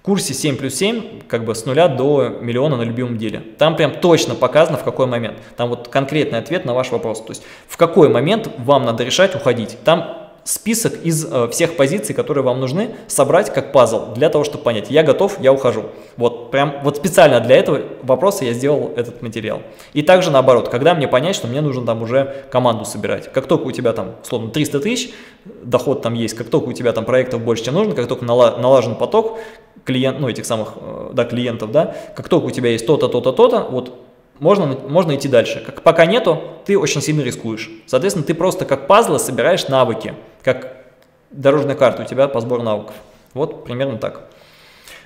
курсе 7 плюс 7, как бы с нуля до миллиона на любимом деле. Там прям точно показано, в какой момент. Там вот конкретный ответ на ваш вопрос. То есть в какой момент вам надо решать уходить. Там список из э, всех позиций, которые вам нужны, собрать как пазл для того, чтобы понять, я готов, я ухожу. Вот прям вот специально для этого вопроса я сделал этот материал. И также наоборот, когда мне понять, что мне нужно там уже команду собирать. Как только у тебя там, словно 300 тысяч, доход там есть, как только у тебя там проектов больше, чем нужно, как только налажен поток клиент, ну этих самых, э, да, клиентов, да, как только у тебя есть то-то, то-то, то-то, вот можно, можно идти дальше. Как, пока нету, ты очень сильно рискуешь. Соответственно, ты просто как пазлы собираешь навыки, как дорожная карта у тебя по сбору навыков. Вот примерно так.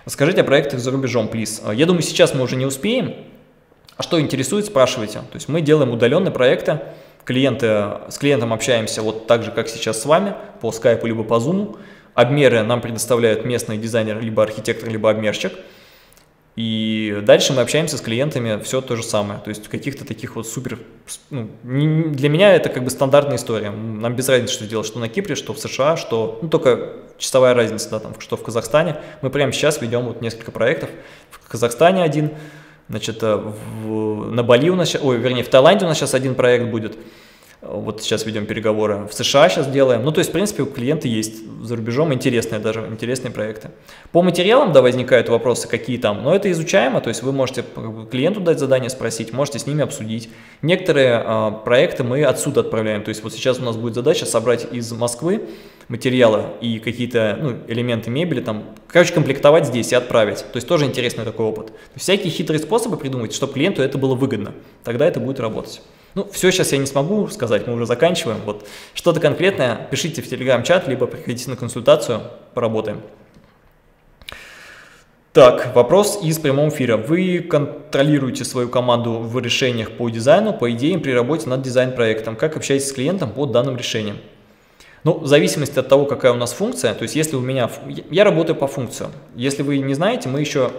Расскажите о проектах за рубежом, плиз. Я думаю, сейчас мы уже не успеем. А что интересует, спрашивайте. То есть мы делаем удаленные проекты, клиенты, с клиентом общаемся вот так же, как сейчас с вами, по скайпу либо по зуму. Обмеры нам предоставляют местный дизайнер, либо архитектор, либо обмерщик. И дальше мы общаемся с клиентами, все то же самое. То есть каких-то таких вот супер... Ну, для меня это как бы стандартная история. Нам без разницы, что делать, что на Кипре, что в США, что... Ну, только часовая разница, да, там, что в Казахстане. Мы прямо сейчас ведем вот несколько проектов. В Казахстане один, значит, э, в, на Бали у нас... Ой, вернее, в Таиланде у нас сейчас один проект будет. Вот сейчас ведем переговоры. В США сейчас делаем. Ну, то есть, в принципе, у клиента есть за рубежом интересные даже, интересные проекты. По материалам, да, возникают вопросы, какие там, но это изучаемо, то есть вы можете клиенту дать задание, спросить, можете с ними обсудить. Некоторые а, проекты мы отсюда отправляем, то есть вот сейчас у нас будет задача собрать из Москвы материалы и какие-то ну, элементы мебели, там, короче, комплектовать здесь и отправить. То есть тоже интересный такой опыт. То есть всякие хитрые способы придумать, чтобы клиенту это было выгодно. Тогда это будет работать. Ну, все сейчас я не смогу сказать, мы уже заканчиваем. Вот что-то конкретное пишите в телеграм-чат, либо приходите на консультацию, поработаем. Так, вопрос из прямого эфира. Вы контролируете свою команду в решениях по дизайну, по идеям при работе над дизайн-проектом. Как общаетесь с клиентом по данным решениям? Ну, в зависимости от того, какая у нас функция, то есть если у меня... Я работаю по функциям. Если вы не знаете, мы еще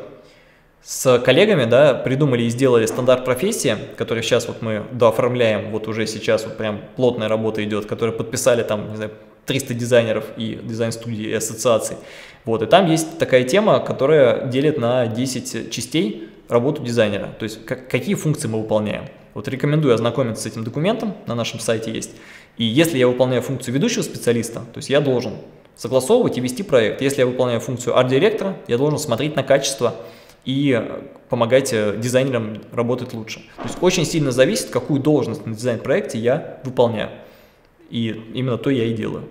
с коллегами, да, придумали и сделали стандарт профессии, который сейчас вот мы дооформляем, вот уже сейчас вот прям плотная работа идет, которые подписали там, не знаю, 300 дизайнеров и дизайн-студий и ассоциаций. Вот, и там есть такая тема, которая делит на 10 частей работу дизайнера, то есть как, какие функции мы выполняем. Вот рекомендую ознакомиться с этим документом, на нашем сайте есть. И если я выполняю функцию ведущего специалиста, то есть я должен согласовывать и вести проект. Если я выполняю функцию арт-директора, я должен смотреть на качество и помогать э, дизайнерам работать лучше. То есть очень сильно зависит, какую должность на дизайн-проекте я выполняю. И именно то я и делаю.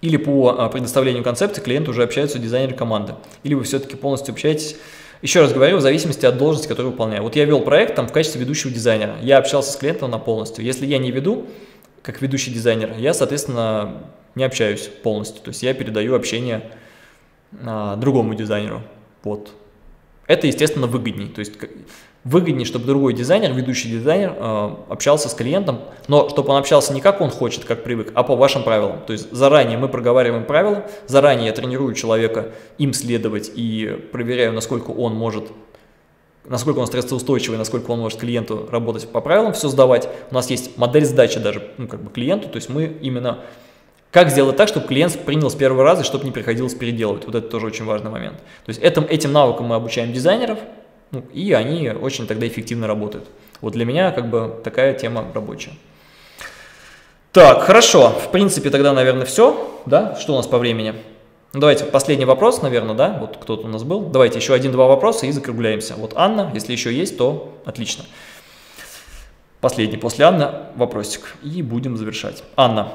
Или по а, предоставлению концепции клиент уже общается с дизайнером команды. Или вы все-таки полностью общаетесь, еще раз говорю, в зависимости от должности, которую выполняю. Вот я вел проект там в качестве ведущего дизайнера. Я общался с клиентом на полностью. Если я не веду, как ведущий дизайнер, я, соответственно, не общаюсь полностью. То есть я передаю общение а, другому дизайнеру. Вот. Это, естественно, выгодней. То есть выгоднее, чтобы другой дизайнер, ведущий дизайнер, э, общался с клиентом, но чтобы он общался не как он хочет, как привык, а по вашим правилам. То есть заранее мы проговариваем правила, заранее я тренирую человека им следовать и проверяю, насколько он может насколько он стрессоустойчивый, насколько он может клиенту работать по правилам, все сдавать. У нас есть модель сдачи даже ну, как бы клиенту, то есть мы именно как сделать так, чтобы клиент принял с первого раза, чтобы не приходилось переделывать? Вот это тоже очень важный момент. То есть этим, этим навыкам мы обучаем дизайнеров, ну, и они очень тогда эффективно работают. Вот для меня как бы такая тема рабочая. Так, хорошо. В принципе, тогда, наверное, все. Да? Что у нас по времени? Ну, давайте последний вопрос, наверное, да? Вот кто-то у нас был. Давайте еще один-два вопроса и закругляемся. Вот Анна, если еще есть, то отлично. Последний после Анны вопросик. И будем завершать. Анна,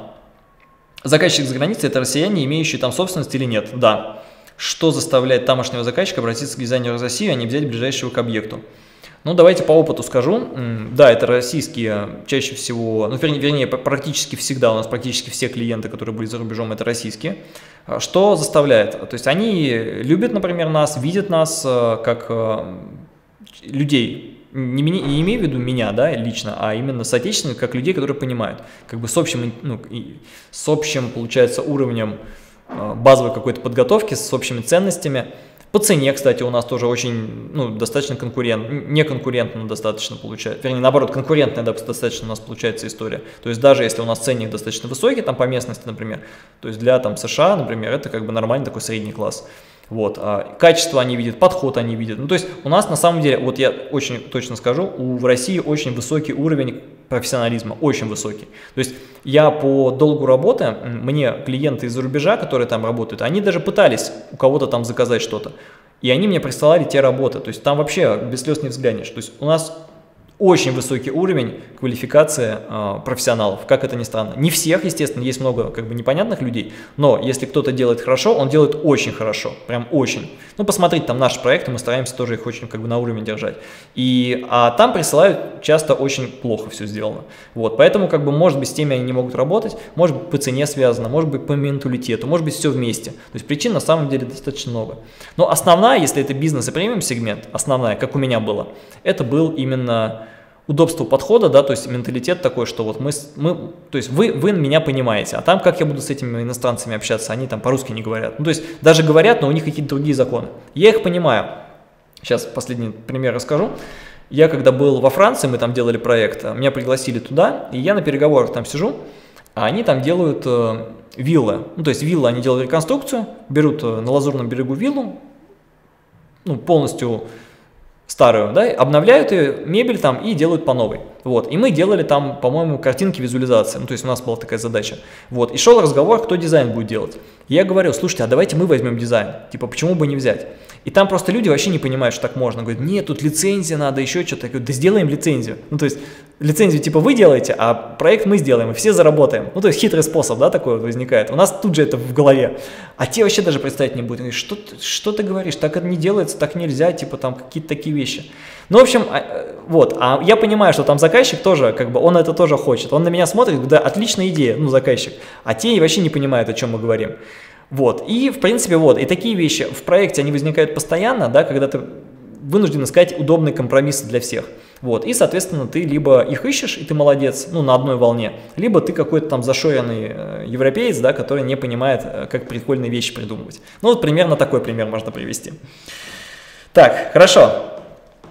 Заказчик за границей – это россияне, имеющие там собственность или нет? Да. Что заставляет тамошнего заказчика обратиться к дизайнеру из России, а не взять ближайшего к объекту? Ну, давайте по опыту скажу. Да, это российские, чаще всего, ну, вернее, вернее, практически всегда, у нас практически все клиенты, которые были за рубежом, это российские. А что заставляет? То есть они любят, например, нас, видят нас э, как э, людей, не, не имею в виду меня, да, лично, а именно соотечественников, как людей, которые понимают, как бы с общим, ну, с общим, получается, уровнем э, базовой какой-то подготовки, с общими ценностями. По цене, кстати, у нас тоже очень, ну, достаточно конкурент, не конкурентно достаточно получается, вернее, наоборот, конкурентная достаточно у нас получается история. То есть даже если у нас ценник достаточно высокий, там по местности, например, то есть для там США, например, это как бы нормальный такой средний класс. Вот, а качество они видят, подход они видят. Ну, то есть у нас на самом деле, вот я очень точно скажу, у, в России очень высокий уровень профессионализма, очень высокий. То есть я по долгу работы, мне клиенты из-за рубежа, которые там работают, они даже пытались у кого-то там заказать что-то. И они мне присылали те работы. То есть там вообще без слез не взглянешь. То есть у нас очень высокий уровень квалификации э, профессионалов, как это ни странно. Не всех, естественно, есть много как бы непонятных людей, но если кто-то делает хорошо, он делает очень хорошо, прям очень. Ну, посмотрите там наши проекты, мы стараемся тоже их очень как бы на уровне держать. И, а там присылают часто очень плохо все сделано. Вот, поэтому как бы может быть с теми они не могут работать, может быть по цене связано, может быть по менталитету, может быть все вместе. То есть причин на самом деле достаточно много. Но основная, если это бизнес и премиум сегмент, основная, как у меня было, это был именно удобство подхода, да, то есть менталитет такой, что вот мы, мы то есть вы, вы меня понимаете, а там как я буду с этими иностранцами общаться, они там по-русски не говорят. Ну, то есть даже говорят, но у них какие-то другие законы. Я их понимаю. Сейчас последний пример расскажу. Я когда был во Франции, мы там делали проект, меня пригласили туда, и я на переговорах там сижу, а они там делают э, виллы. Ну, то есть виллы, они делают реконструкцию, берут э, на Лазурном берегу виллу, ну, полностью старую, да, обновляют ее, мебель там и делают по новой. Вот, и мы делали там, по-моему, картинки визуализации, ну, то есть у нас была такая задача. Вот, и шел разговор, кто дизайн будет делать. я говорю, слушайте, а давайте мы возьмем дизайн, типа, почему бы не взять? И там просто люди вообще не понимают, что так можно. Говорят, нет, тут лицензия надо, еще что-то. Я говорю, да сделаем лицензию. Ну, то есть, лицензию типа вы делаете, а проект мы сделаем, и все заработаем. Ну, то есть, хитрый способ, да, такой возникает. У нас тут же это в голове. А те вообще даже представить не будут. Говорят, что, что ты говоришь, так это не делается, так нельзя, типа там какие-то такие вещи. Ну, в общем, а, э, вот. А я понимаю, что там заказчик тоже, как бы, он это тоже хочет. Он на меня смотрит, да, отличная идея, ну, заказчик. А те вообще не понимают, о чем мы говорим. Вот, и в принципе вот, и такие вещи в проекте, они возникают постоянно, да, когда ты вынужден искать удобные компромиссы для всех. Вот, и, соответственно, ты либо их ищешь, и ты молодец, ну, на одной волне, либо ты какой-то там зашоренный э, европеец, да, который не понимает, э, как прикольные вещи придумывать. Ну, вот примерно такой пример можно привести. Так, хорошо.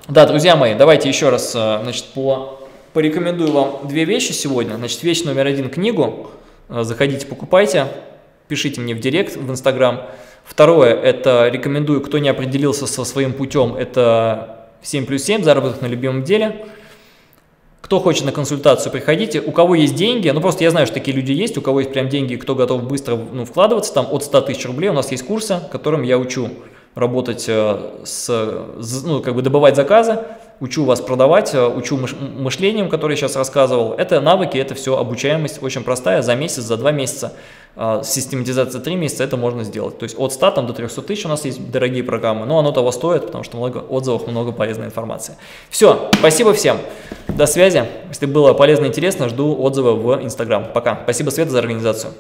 Да, друзья мои, давайте еще раз, э, значит, по, порекомендую вам две вещи сегодня. Значит, вещь номер один – книгу. Заходите, покупайте пишите мне в директ в Инстаграм. Второе, это рекомендую, кто не определился со своим путем, это 7 плюс 7, заработок на любимом деле. Кто хочет на консультацию, приходите. У кого есть деньги, ну просто я знаю, что такие люди есть, у кого есть прям деньги, кто готов быстро ну, вкладываться, там от 100 тысяч рублей, у нас есть курсы, которым я учу работать э, с, ну, как бы добывать заказы, учу вас продавать, э, учу мышлением, которое я сейчас рассказывал. Это навыки, это все обучаемость очень простая, за месяц, за два месяца. Э, систематизация 3 месяца это можно сделать. То есть от 100 там, до 300 тысяч у нас есть дорогие программы, но оно того стоит, потому что много отзывов, много полезной информации. Все, спасибо всем, до связи. Если было полезно и интересно, жду отзывы в Инстаграм. Пока. Спасибо, Света, за организацию.